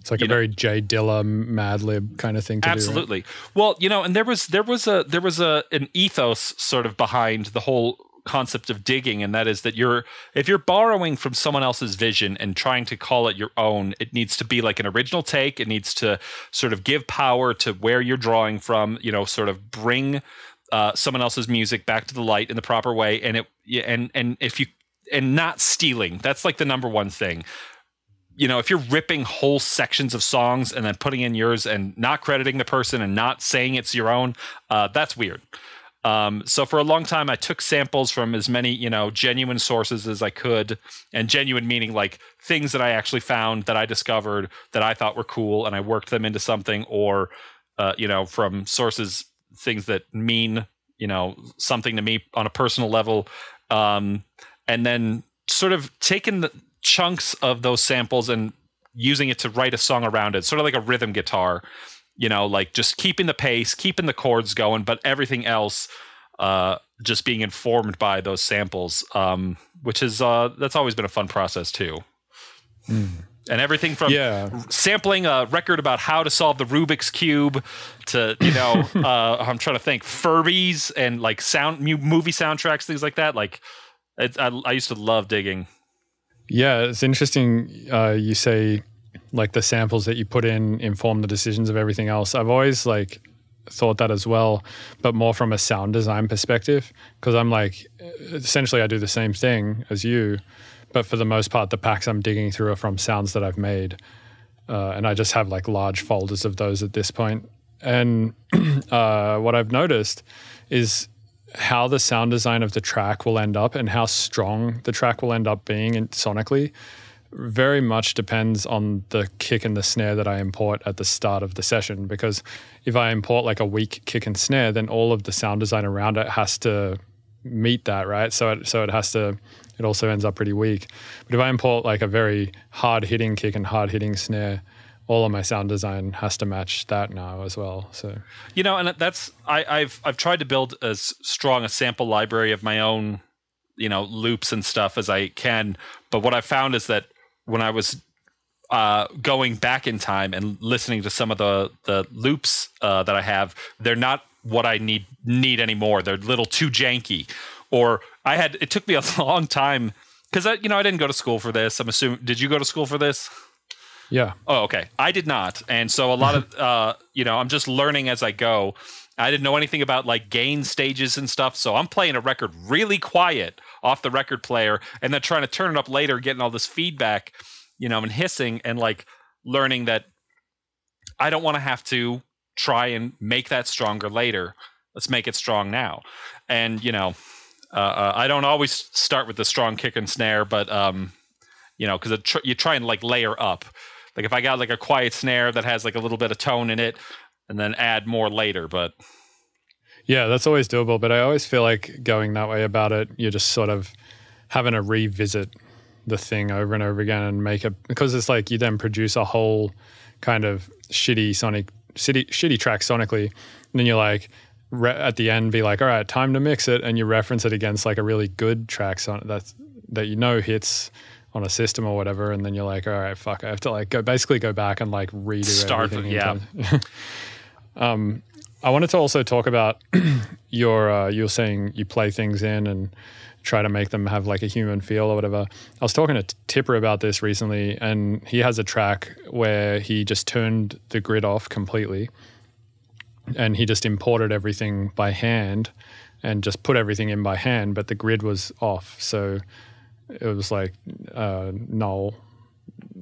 it's like a know, very Jay Dilla Madlib kind of thing. To absolutely. Do, right? Well, you know, and there was there was a there was a an ethos sort of behind the whole concept of digging and that is that you're if you're borrowing from someone else's vision and trying to call it your own it needs to be like an original take it needs to sort of give power to where you're drawing from you know sort of bring uh, someone else's music back to the light in the proper way and it and and if you and not stealing that's like the number one thing. You know if you're ripping whole sections of songs and then putting in yours and not crediting the person and not saying it's your own uh, that's weird. Um, so for a long time, I took samples from as many, you know, genuine sources as I could, and genuine meaning like things that I actually found that I discovered that I thought were cool, and I worked them into something, or uh, you know, from sources things that mean, you know, something to me on a personal level, um, and then sort of taking the chunks of those samples and using it to write a song around it, sort of like a rhythm guitar you know, like just keeping the pace, keeping the chords going, but everything else uh, just being informed by those samples, um, which is uh, that's always been a fun process too. Mm. And everything from yeah. sampling a record about how to solve the Rubik's cube to you know uh, I'm trying to think Furbies and like sound movie soundtracks, things like that. Like I, I used to love digging. Yeah, it's interesting. Uh, you say like the samples that you put in inform the decisions of everything else. I've always like thought that as well, but more from a sound design perspective. Because I'm like, essentially, I do the same thing as you, but for the most part, the packs I'm digging through are from sounds that I've made. Uh, and I just have like large folders of those at this point. And uh, what I've noticed is how the sound design of the track will end up and how strong the track will end up being in, sonically very much depends on the kick and the snare that I import at the start of the session. Because if I import like a weak kick and snare, then all of the sound design around it has to meet that, right? So it, so it has to. It also ends up pretty weak. But if I import like a very hard hitting kick and hard hitting snare, all of my sound design has to match that now as well. So you know, and that's I, I've I've tried to build as strong a sample library of my own, you know, loops and stuff as I can. But what I've found is that when I was uh, going back in time and listening to some of the the loops uh, that I have, they're not what I need need anymore. They're a little too janky. Or I had it took me a long time because I you know I didn't go to school for this. I'm assuming did you go to school for this? Yeah. Oh, okay. I did not, and so a lot of uh, you know I'm just learning as I go. I didn't know anything about like gain stages and stuff, so I'm playing a record really quiet off the record player and then trying to turn it up later, getting all this feedback, you know, and hissing and like learning that I don't want to have to try and make that stronger later. Let's make it strong now. And, you know, uh, uh, I don't always start with the strong kick and snare, but, um, you know, because tr- you try and like layer up. Like if I got like a quiet snare that has like a little bit of tone in it, and then add more later. But yeah, that's always doable. But I always feel like going that way about it, you're just sort of having to revisit the thing over and over again and make it because it's like you then produce a whole kind of shitty sonic shitty, shitty track sonically and then you're like re- at the end be like all right time to mix it and you reference it against like a really good track son that's that you know hits on a system or whatever and then you're like all right fuck i have to like go basically go back and like redo Start, everything yeah. um I wanted to also talk about your uh, you're saying you play things in and try to make them have like a human feel or whatever. I was talking to Tipper about this recently, and he has a track where he just turned the grid off completely, and he just imported everything by hand and just put everything in by hand, but the grid was off, so it was like uh, null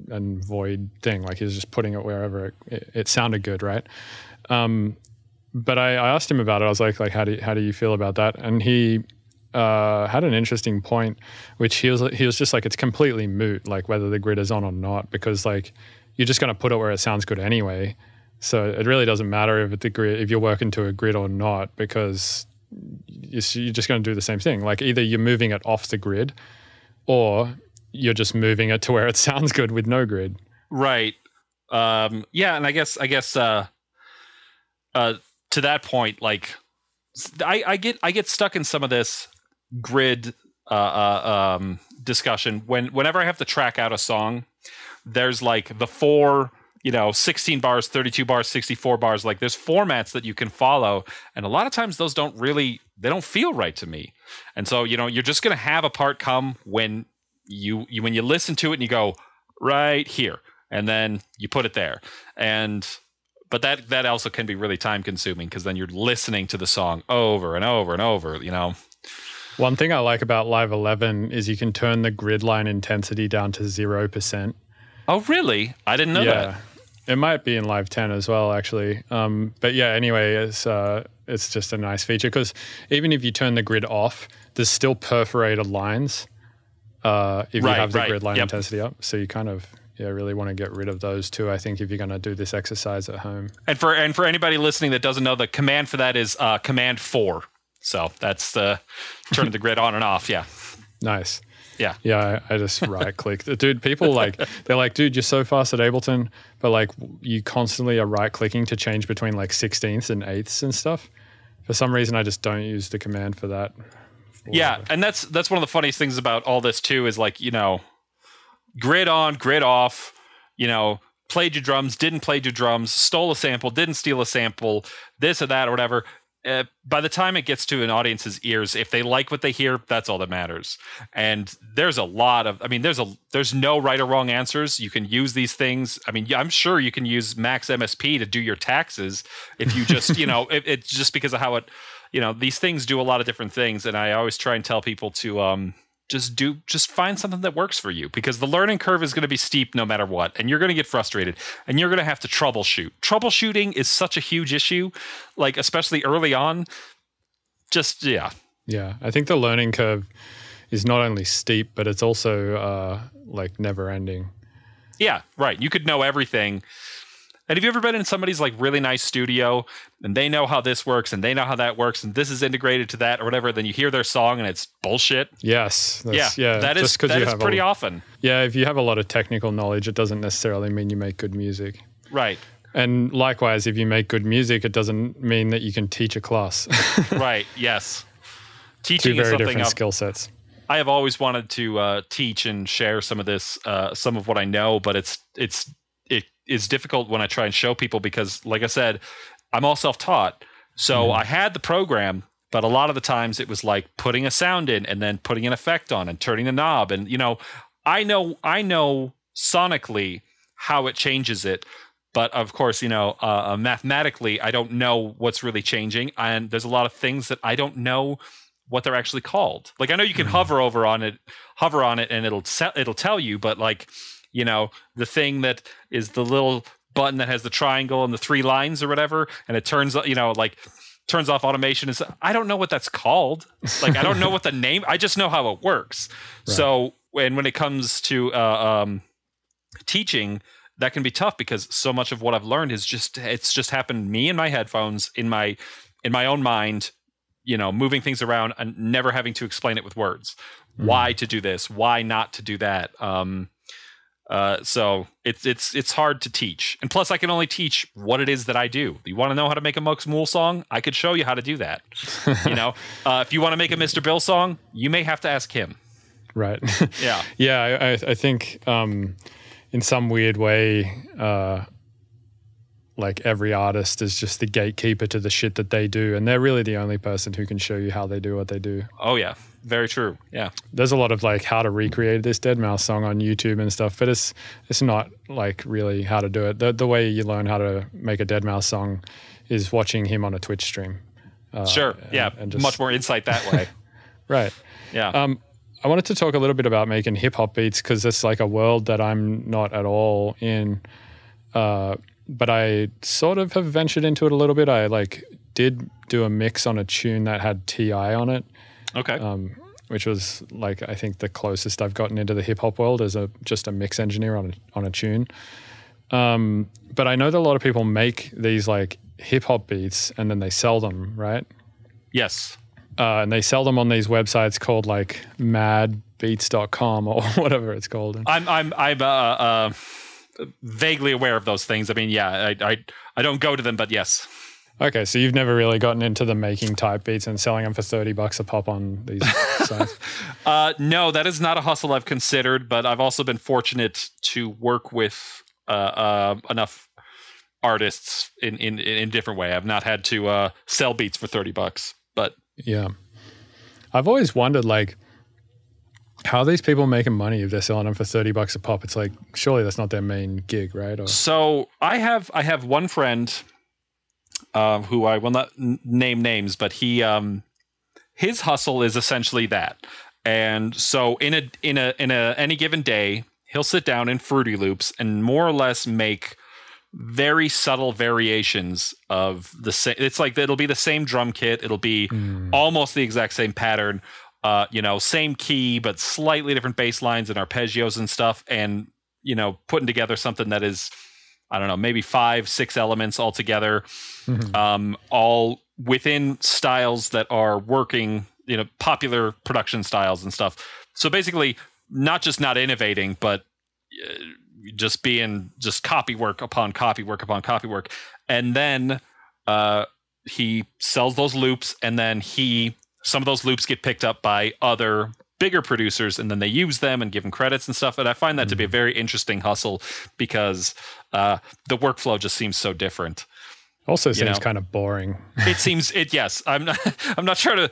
and void thing. Like he was just putting it wherever it, it, it sounded good, right? Um, but I, I, asked him about it. I was like, like, how do you, how do you feel about that? And he uh, had an interesting point, which he was he was just like, it's completely moot, like whether the grid is on or not, because like you're just to put it where it sounds good anyway. So it really doesn't matter if the grid if you're working to a grid or not, because you're just going to do the same thing. Like either you're moving it off the grid, or you're just moving it to where it sounds good with no grid. Right. Um, yeah, and I guess I guess uh, uh, to that point, like I, I get I get stuck in some of this grid uh, uh, um, discussion when whenever I have to track out a song. There's like the four, you know, 16 bars, 32 bars, 64 bars. Like there's formats that you can follow, and a lot of times those don't really they don't feel right to me. And so you know you're just gonna have a part come when you, you when you listen to it and you go right here and then you put it there and but that that also can be really time consuming because then you're listening to the song over and over and over you know One thing I like about Live 11 is you can turn the grid line intensity down to 0%. oh really i didn't know that It might be in Live 10 as well, actually. Um, but yeah, anyway, it's uh, it's just a nice feature because even if you turn the grid off, there's still perforated lines uh, if Right, you have the right. grid line Yep. intensity up. So you kind of yeah really want to get rid of those too. I think if you're going to do this exercise at home. and for and for anybody listening that doesn't know the command for that is uh, command four so that's the turning the grid on and off yeah Nice. Yeah Yeah, I, I just right clicked. Dude, people like they're like, dude, you're so fast at Ableton, but like you constantly are right clicking to change between like sixteenths and eighths and stuff. For some reason, I just don't use the command for that. Yeah, and that's that's one of the funniest things about all this too is like you know, grid on, grid off. You know, played your drums, didn't play your drums, stole a sample, didn't steal a sample, this or that or whatever. Uh, by the time it gets to an audience's ears, if they like what they hear, that's all that matters. And there's a lot of, I mean, there's a there's no right or wrong answers. You can use these things. I mean, I'm sure you can use Max MSP to do your taxes if you just, you know, it, it's just because of how it you know these things do a lot of different things and i always try and tell people to um just do just find something that works for you because the learning curve is going to be steep no matter what and you're going to get frustrated and you're going to have to troubleshoot troubleshooting is such a huge issue like especially early on just yeah Yeah, I think the learning curve is not only steep, but it's also uh, like never ending. Yeah, right. You could know everything. And have you ever been in somebody's like really nice studio and they know how this works and they know how that works and this is integrated to that or whatever? Then you hear their song and it's bullshit. Yes, Yeah, that's, yeah. that is that is pretty a, often. Yeah, if you have a lot of technical knowledge, it doesn't necessarily mean you make good music. Right, And likewise, if you make good music, it doesn't mean that you can teach a class. right. Yes, Two teaching is very something different skill sets. I have always wanted to uh, teach and share some of this, uh, some of what I know, but it's it's it is difficult when I try and show people because, like I said, I'm all self-taught. So I had the program, but a lot of the times it was like putting a sound in and then putting an effect on and turning the knob, and you know, I know I know sonically how it changes it. But of course, you know, uh, uh, mathematically, I don't know what's really changing, and there's a lot of things that I don't know what they're actually called. Like I know you can hover over on it, hover on it, and it'll se- it'll tell you. But like, you know, the thing that is the little button that has the triangle and the three lines or whatever, and it turns, you know, like turns off automation. Is I don't know what that's called. Like I don't know what the name. I just know how it works. So when when it comes to uh, um, teaching that can be tough because so much of what I've learned is just it's just happened me in my headphones in my in my own mind, you know, moving things around and never having to explain it with words. Why to do this? Why not to do that? Um, uh, so it's it's it's hard to teach, and plus I can only teach what it is that I do. You want to know how to make a Mux Mool song? I could show you how to do that. you know, uh, if you want to make a Mr. Bill song, you may have to ask him. Right. Yeah. yeah, I, I- I think um, in some weird way, uh, like every artist is just the gatekeeper to the shit that they do, and they're really the only person who can show you how they do what they do. Oh yeah, very true. Yeah. There's a lot of like how to recreate this deadmau5 song on YouTube and stuff, but it's it's not like really how to do it. The the way you learn how to make a deadmau5 song is watching him on a Twitch stream. Uh, Sure. Yeah. and just- Much more insight that way. Right. Yeah. Um, I wanted to talk a little bit about making hip hop beats because it's like a world that I'm not at all in. Uh, but I sort of have ventured into it a little bit. I like did do a mix on a tune that had T.I. on it, okay. um, which was like I think the closest I've gotten into the hip hop world as a just a mix engineer on a, on a tune. Um, but I know that a lot of people make these like hip hop beats and then they sell them, right? yes. uh, and they sell them on these websites called like Mad beats.com or whatever it's called. I'm I'm I'm uh, uh, vaguely aware of those things. I mean, yeah, I, I I don't go to them, but yes. Okay, so you've never really gotten into the making type beats and selling them for 30 bucks a pop on these sites. Uh, no, that is not a hustle I've considered, but I've also been fortunate to work with uh, uh, enough artists in, in in a different way. I've not had to uh, sell beats for 30 bucks, but Yeah. I've always wondered like how are these people making money if they're selling them for 30 bucks a pop? It's like surely that's not their main gig, right? Or So I have I have one friend um, who I will not n- name names, but he um, his hustle is essentially that. And so in a in a in a any given day, he'll sit down in Fruity Loops and more or less make very subtle variations of the same. It's like it'll be the same drum kit. It'll be almost the exact same pattern. Uh, you know, same key but slightly different bass lines and arpeggios and stuff. And you know, putting together something that is, I don't know, maybe five, six elements all together, um, all within styles that are working. You know, popular production styles and stuff. So basically, not just not innovating, but uh, just being just copy work upon copy work upon copy work and then uh he sells those loops and then he some of those loops get picked up by other bigger producers and then they use them and give them credits and stuff and i find that to be a very interesting hustle because uh the workflow just seems so different also seems know. kind of boring. it seems it yes i'm not i'm not trying to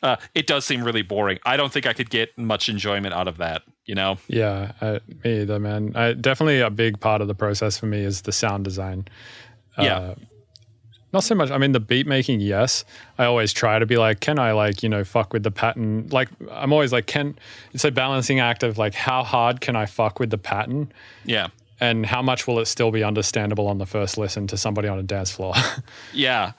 uh, it does seem really boring i don't think i could get much enjoyment out of that you know Yeah, uh, me either, man. I, definitely a big part of the process for me is the sound design. yeah Uh, not so much. I mean, the beat making, yes. I always try to be like, can I like, you know, fuck with the pattern? Like, I'm always like, can it's a balancing act of like, how hard can I fuck with the pattern, yeah and how much will it still be understandable on the first listen to somebody on a dance floor? Yeah.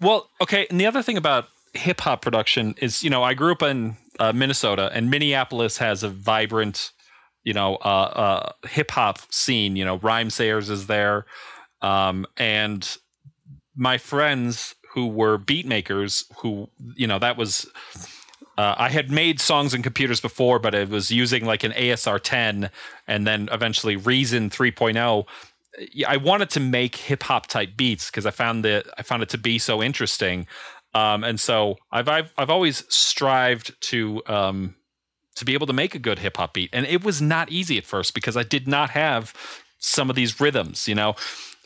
Well, okay. And the other thing about hip hop production is, you know, I grew up in uh, Minnesota, and Minneapolis has a vibrant, you know, uh, uh, hip hop scene. You know, Rhymesayers is there, um, and my friends who were beat makers, who you know, that was. Uh, I had made songs in computers before, but it was using like an ASR 10 and then eventually Reason 3.0 I wanted to make hip hop type beats because I found that I found it to be so interesting, um, and so I've, I've I've always strived to um, to be able to make a good hip hop beat, and it was not easy at first because I did not have some of these rhythms. You know,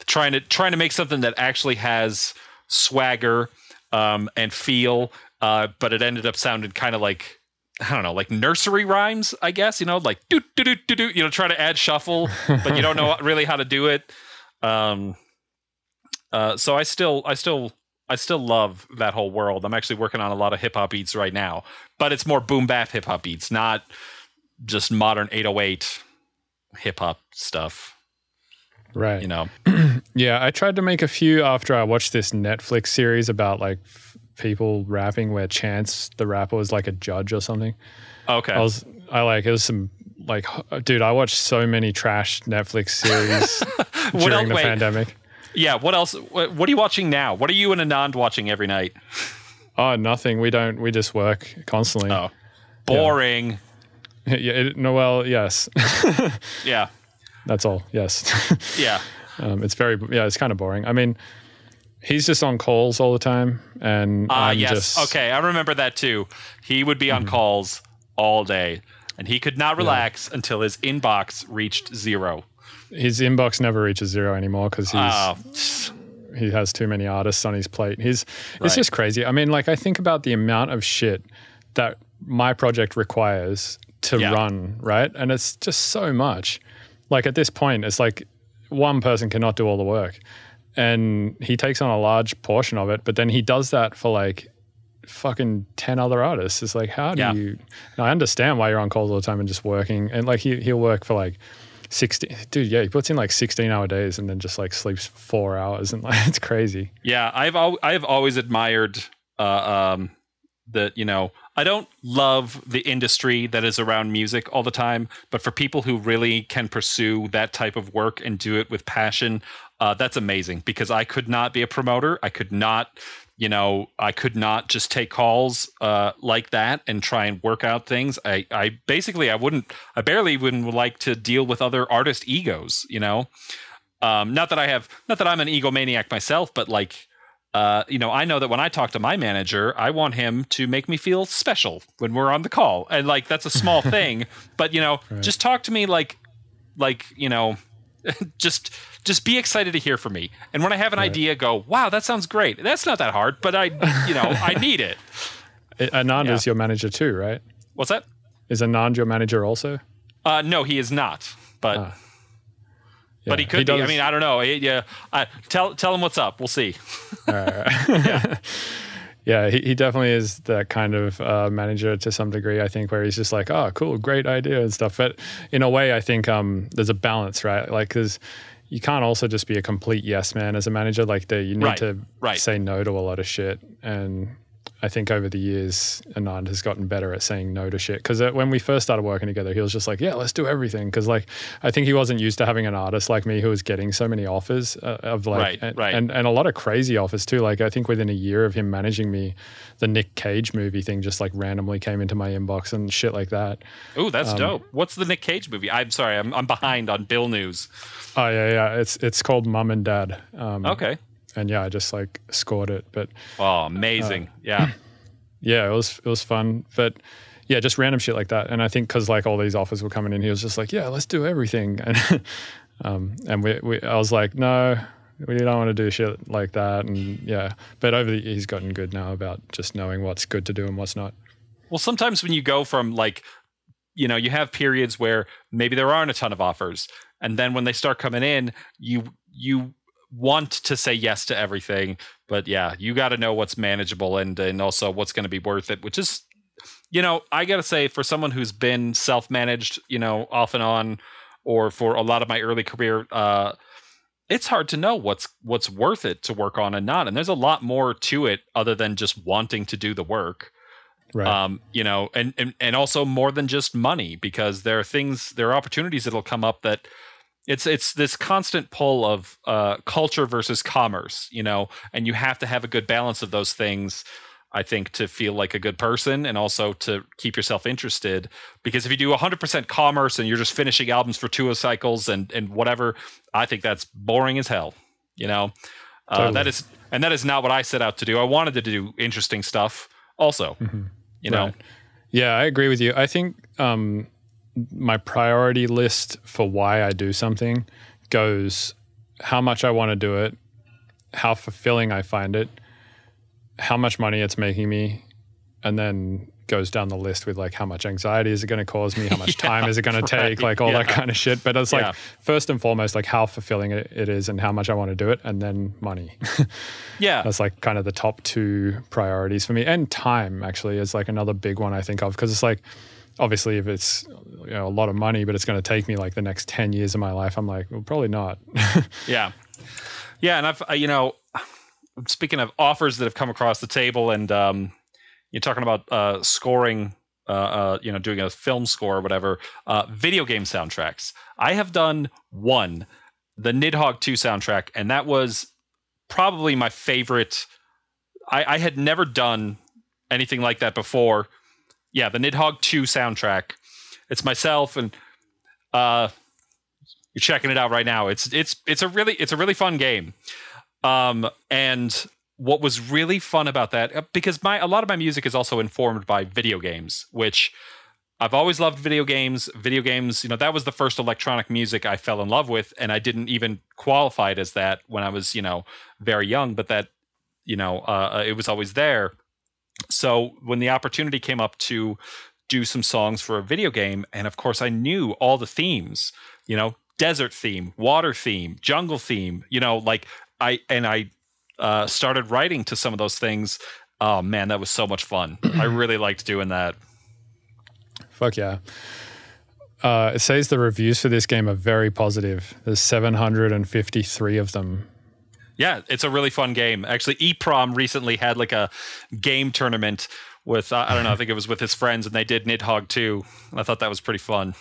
trying to trying to make something that actually has swagger um, and feel, uh, but it ended up sounding kind of like I don't know, like nursery rhymes, I guess, you know, like do do do do do, you know, try to add shuffle, but you don't know really how to do it. Um uh so I still I still I still love that whole world. I'm actually working on a lot of hip hop beats right now, but it's more boom bap hip hop beats, not just modern 808 hip hop stuff, right. you know. Yeah, I tried to make a few after I watched this Netflix series about like f- people rapping where Chance the rapper was like a judge or something. Okay. I was I like it was some like dude, I watched so many trash Netflix series What during else- the wait. pandemic. yeah, what else what, what are you watching now? What are you and Anand watching every night? Oh, nothing. We don't. We just work constantly. Oh. Boring. yeah. It, no. Well, yes. Yeah. That's all. Yes. Yeah. um, it's very. Yeah. It's kind of boring. I mean, he's just on calls all the time, and Ah, I'm yes. just Okay, I remember that too. He would be on calls all day, and he could not relax until his inbox reached zero. His inbox never reaches zero anymore because he's Oh, he has too many artists on his plate. He's Right. it's just crazy. I mean, like I think about the amount of shit that my project requires to Yeah. run, right? And it's just so much. Like at this point, it's like one person cannot do all the work. And he takes on a large portion of it, but then he does that for like fucking 10 other artists. It's like, how do Yeah. you? I understand why you're on calls all the time and just working. And like he, he'll work for like 16, dude, yeah, he puts in like 16 hour days and then just like sleeps four hours. And like, it's crazy. yeah. I've al- I've always admired uh, um, that. You know, I don't love the industry that is around music all the time, but for people who really can pursue that type of work and do it with passion, uh, that's amazing. Because I could not be a promoter. I could not you know, I could not just take calls uh, like that and try and work out things. I, I basically, I wouldn't, I barely even would like to deal with other artist egos, you know? Um, not that I have, not that I'm an egomaniac myself, but like, uh, you know, I know that when I talk to my manager, I want him to make me feel special when we're on the call. And like, that's a small thing, but you know, just talk to me like, like, you know, just just be excited to hear from me. And when I have an idea, go, wow, that sounds great. That's not that hard, but I, you know, I need it. Anand Yeah. is your manager too, right? What's that? Is Anand your manager also? Uh, no, he is not. But Ah. But he Yeah, could be. I mean, I don't know. He- yeah, I, tell tell him what's up. We'll see. yeah, he, he definitely is that kind of uh, manager to some degree. I think where he's just like, oh, cool, great idea and stuff. But in a way, I think um, there's a balance, right? Like, because you can't also just be a complete yes man as a manager. Like, the, you need Right, to right. say no to a lot of shit. And I think over the years, Anand has gotten better at saying no to shit. Because when we first started working together, he was just like, "Yeah, let's do everything." Because like, I think he wasn't used to having an artist like me who was getting so many offers uh, of like, Right, and, right. and and a lot of crazy offers too. Like, I think within a year of him managing me, the Nick Cage movie thing just like randomly came into my inbox and shit like that. Ooh, that's Um, dope. What's the Nick Cage movie? I'm sorry, I'm I'm behind on Bill news. Oh yeah, yeah. It's it's called Mom and Dad. Um, Okay. And yeah, I just like scored it, but Oh, amazing. yeah. yeah, it was it was fun, but yeah, just random shit like that. And I think because like all these offers were coming in, he was just like, yeah, let's do everything. And um, and we, we I was like, no, we don't want to do shit like that. And yeah, but over the he's gotten good now about just knowing what's good to do and what's not. Well, sometimes when you go from like, you know, you have periods where maybe there aren't a ton of offers, and then when they start coming in, you you want to say yes to everything, but yeah, you got to know what's manageable and and also what's going to be worth it, which is, you know, I got to say for someone who's been self managed, you know, off and on, or for a lot of my early career. uh it's hard to know what's what's worth it to work on and not and there's a lot more to it other than just wanting to do the work Right. um, you know, and, and and also more than just money because there are things, there are opportunities that'll come up that it's it's this constant pull of uh, culture versus commerce, you know, and you have to have a good balance of those things. I think to feel like a good person and also to keep yourself interested because if you do 100% commerce and you're just finishing albums for two cycles and and whatever, I think that's boring as hell. You know, uh, Totally. that is and that is not what I set out to do. I wanted to do interesting stuff also. You know, Right. Yeah, I agree with you. I think um, my priority list for why I do something goes how much I want to do it, how fulfilling I find it, how much money it's making me, and then goes down the list with like how much anxiety is it going to cause me, how much time is it going to take, like all that kind of shit. But it's like first and foremost, like how fulfilling it, it is and how much I want to do it, and then money. yeah, That's like kind of the top two priorities for me. And time actually is like another big one I think of because it's like obviously if it's you know a lot of money, but it's going to take me like the next ten years of my life, I'm like, well, probably not. Yeah, yeah, and I've uh, you know, speaking of offers that have come across the table, and um, you're talking about uh, scoring, uh, uh, you know, doing a film score or whatever, uh, video game soundtracks. I have done one, the Nidhogg Two soundtrack, and that was probably my favorite. I, I had never done anything like that before. Yeah, the Nidhogg Two soundtrack. It's myself and. Uh, you're checking it out right now. It's it's it's a really it's a really fun game. Um, and what was really fun about that uh, because my a lot of my music is also informed by video games, which I've always loved video games. Video games, you know, that was the first electronic music I fell in love with, and I didn't even qualify it as that when I was, you know, very young. But that, you know, uh, it was always there. So when the opportunity came up to do some songs for a video game, and of course I knew all the themes, you know, desert theme, water theme, jungle theme, you know, like I and I uh, started writing to some of those things. Oh man, that was so much fun. I really liked doing that. Fuck yeah. Uh, it says the reviews for this game are very positive. There's 753 of them. Yeah, it's a really fun game. Actually, EPROM recently had like a game tournament with uh, I don't know, I think it was with his friends, and they did Nidhogg too. I thought that was pretty fun.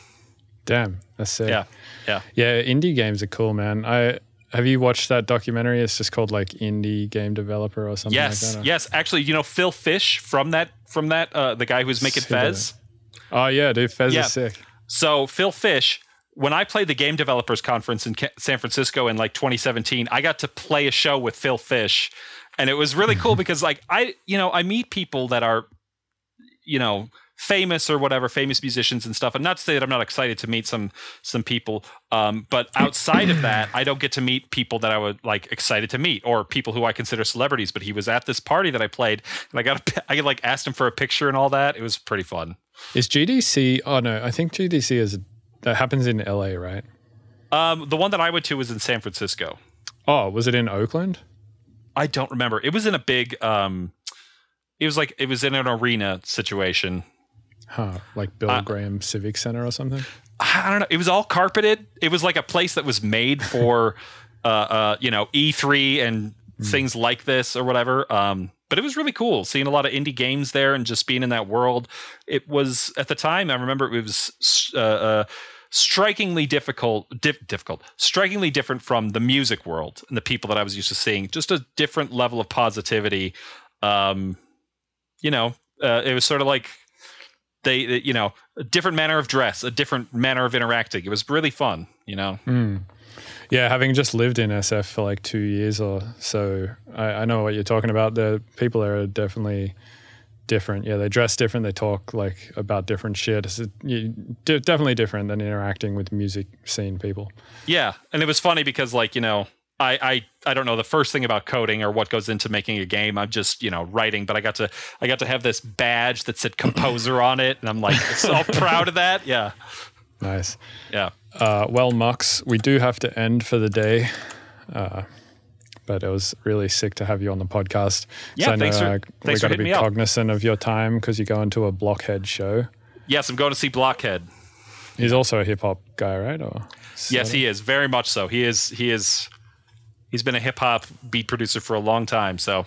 Damn, that's sick. Yeah, yeah, Yeah, indie games are cool, man. I have you watched that documentary? It's just called like indie game developer or something Yes, like that. yes. Actually, you know Phil Fish from that from that uh, the guy who's making Fez. Oh yeah, dude, Fez Yeah. is sick. So Phil Fish, when I played the Game Developers Conference in San Francisco in like 2017, I got to play a show with Phil Fish, and it was really cool because like I, you know, I meet people that are, you know, famous or whatever, famous musicians and stuff. And not to say that I'm not excited to meet some some people, um, but outside of that, I don't get to meet people that I would like excited to meet or people who I consider celebrities. But he was at this party that I played, and I got a, I like asked him for a picture and all that. It was pretty fun. Is GDC? Oh no, I think GDC is that happens in LA, right? Um, the one that I went to was in San Francisco. Oh, was it in Oakland? I don't remember. It was in a big um it was like it was in an arena situation. Huh, like Bill Uh, Graham Civic Center or something. I don't know. It was all carpeted. It was like a place that was made for uh uh you know, E3 and things like this or whatever. Um but it was really cool seeing a lot of indie games there and just being in that world. It was at the time I remember it was uh, uh strikingly difficult dif- difficult strikingly different from the music world and the people that I was used to seeing just a different level of positivity um you know uh, it was sort of like they, you know a different manner of dress a different manner of interacting it was really fun you know Hmm. Yeah, having just lived in SF for like two years or so, I, I know what you're talking about. The people there are definitely different. Yeah, they dress different. They talk like about different shit. It's definitely different than interacting with music scene people. yeah and it was funny because like you know I, I I don't know the first thing about coding or what goes into making a game. I'm just you know writing, but I got to I got to have this badge that said composer on it, and I'm like so proud of that. Yeah, Nice. yeah. Uh, well, Mux, we do have to end for the day. Uh, but it was really sick to have you on the podcast. Yeah, I know thanks for- uh, we thanks for got to be me up. cognizant of your time because you go into a Blockhead show. Yes, I'm going to see Blockhead. He's also a hip hop guy, right? Or Yes, he is very much so. He is he is he's been a hip hop beat producer for a long time. So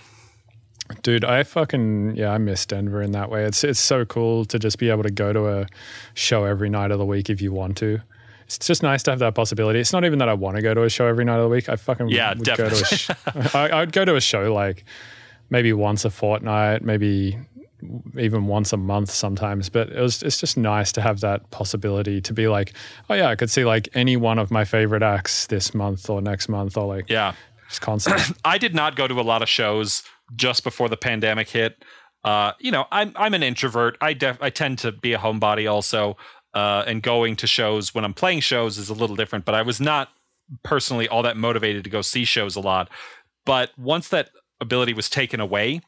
Dude, I fucking yeah, I miss Denver in that way. It's it's so cool to just be able to go to a show every night of the week if you want to. It's just nice to have that possibility. It's not even that I want to go to a show every night of the week. I fucking Yeah, would go to a definitely. sh- I, I'd go to a show like maybe once a fortnight, maybe even once a month sometimes. But it was it's just nice to have that possibility to be like, oh yeah, I could see like any one of my favorite acts this month or next month or like yeah, just constant. I did not go to a lot of shows just before the pandemic hit. Uh, you know, I'm I'm an introvert. I def- I tend to be a homebody also, uh, and going to shows when I'm playing shows is a little different. But I was not personally all that motivated to go see shows a lot. But once that ability was taken away,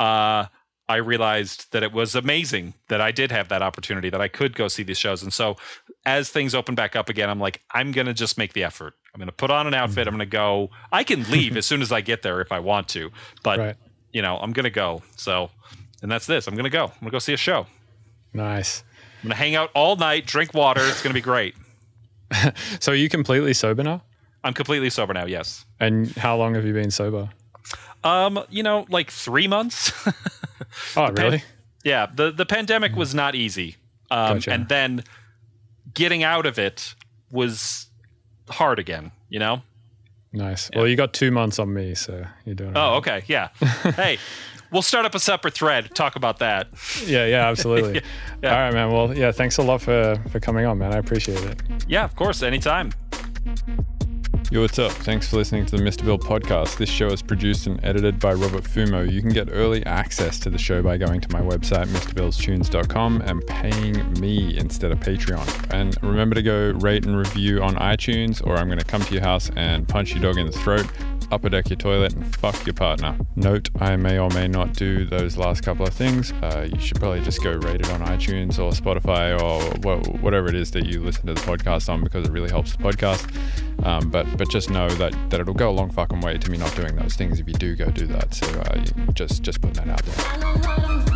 uh, I realized that it was amazing that I did have that opportunity that I could go see these shows. And so, as things open back up again, I'm like, I'm gonna just make the effort. I'm gonna put on an outfit. I'm gonna go. I can leave as soon as I get there if I want to, but Right. you know, I'm gonna go. So, and that's this. I'm gonna go. I'm gonna go see a show. nice. I'm gonna hang out all night, drink water. It's gonna be great. So are you completely sober now? I'm completely sober now. Yes. And how long have you been sober? Um, you know, like three months. Oh, really? Yeah, the the pandemic was not easy, um, Gotcha. and then getting out of it was hard again. You know. Nice. Well, you got two months on me, so you're doing. Oh, all okay, yeah. hey, we'll start up a separate thread. Talk about that. yeah, yeah, absolutely. Yeah. All right, man. Well, yeah, thanks a lot for for coming on, man. I appreciate it. Yeah, of course, anytime. Yo, what's up? Thanks for listening to the Mr. Bill podcast. This show is produced and edited by Robert Fumo. You can get early access to the show by going to my website, MrBillsTunes.com, and paying me instead of Patreon. And remember to go rate and review on iTunes, or I'm going to come to your house and punch your dog in the throat, upper deck your toilet, and fuck your partner. Note, I may or may not do those last couple of things. Uh, you should probably just go rate it on iTunes or Spotify or wha- whatever it is that you listen to the podcast on because it really helps the podcast. Um, but but just know that that it'll go a long fucking way to me not doing those things if you do go do that. So uh, just just putting that out there.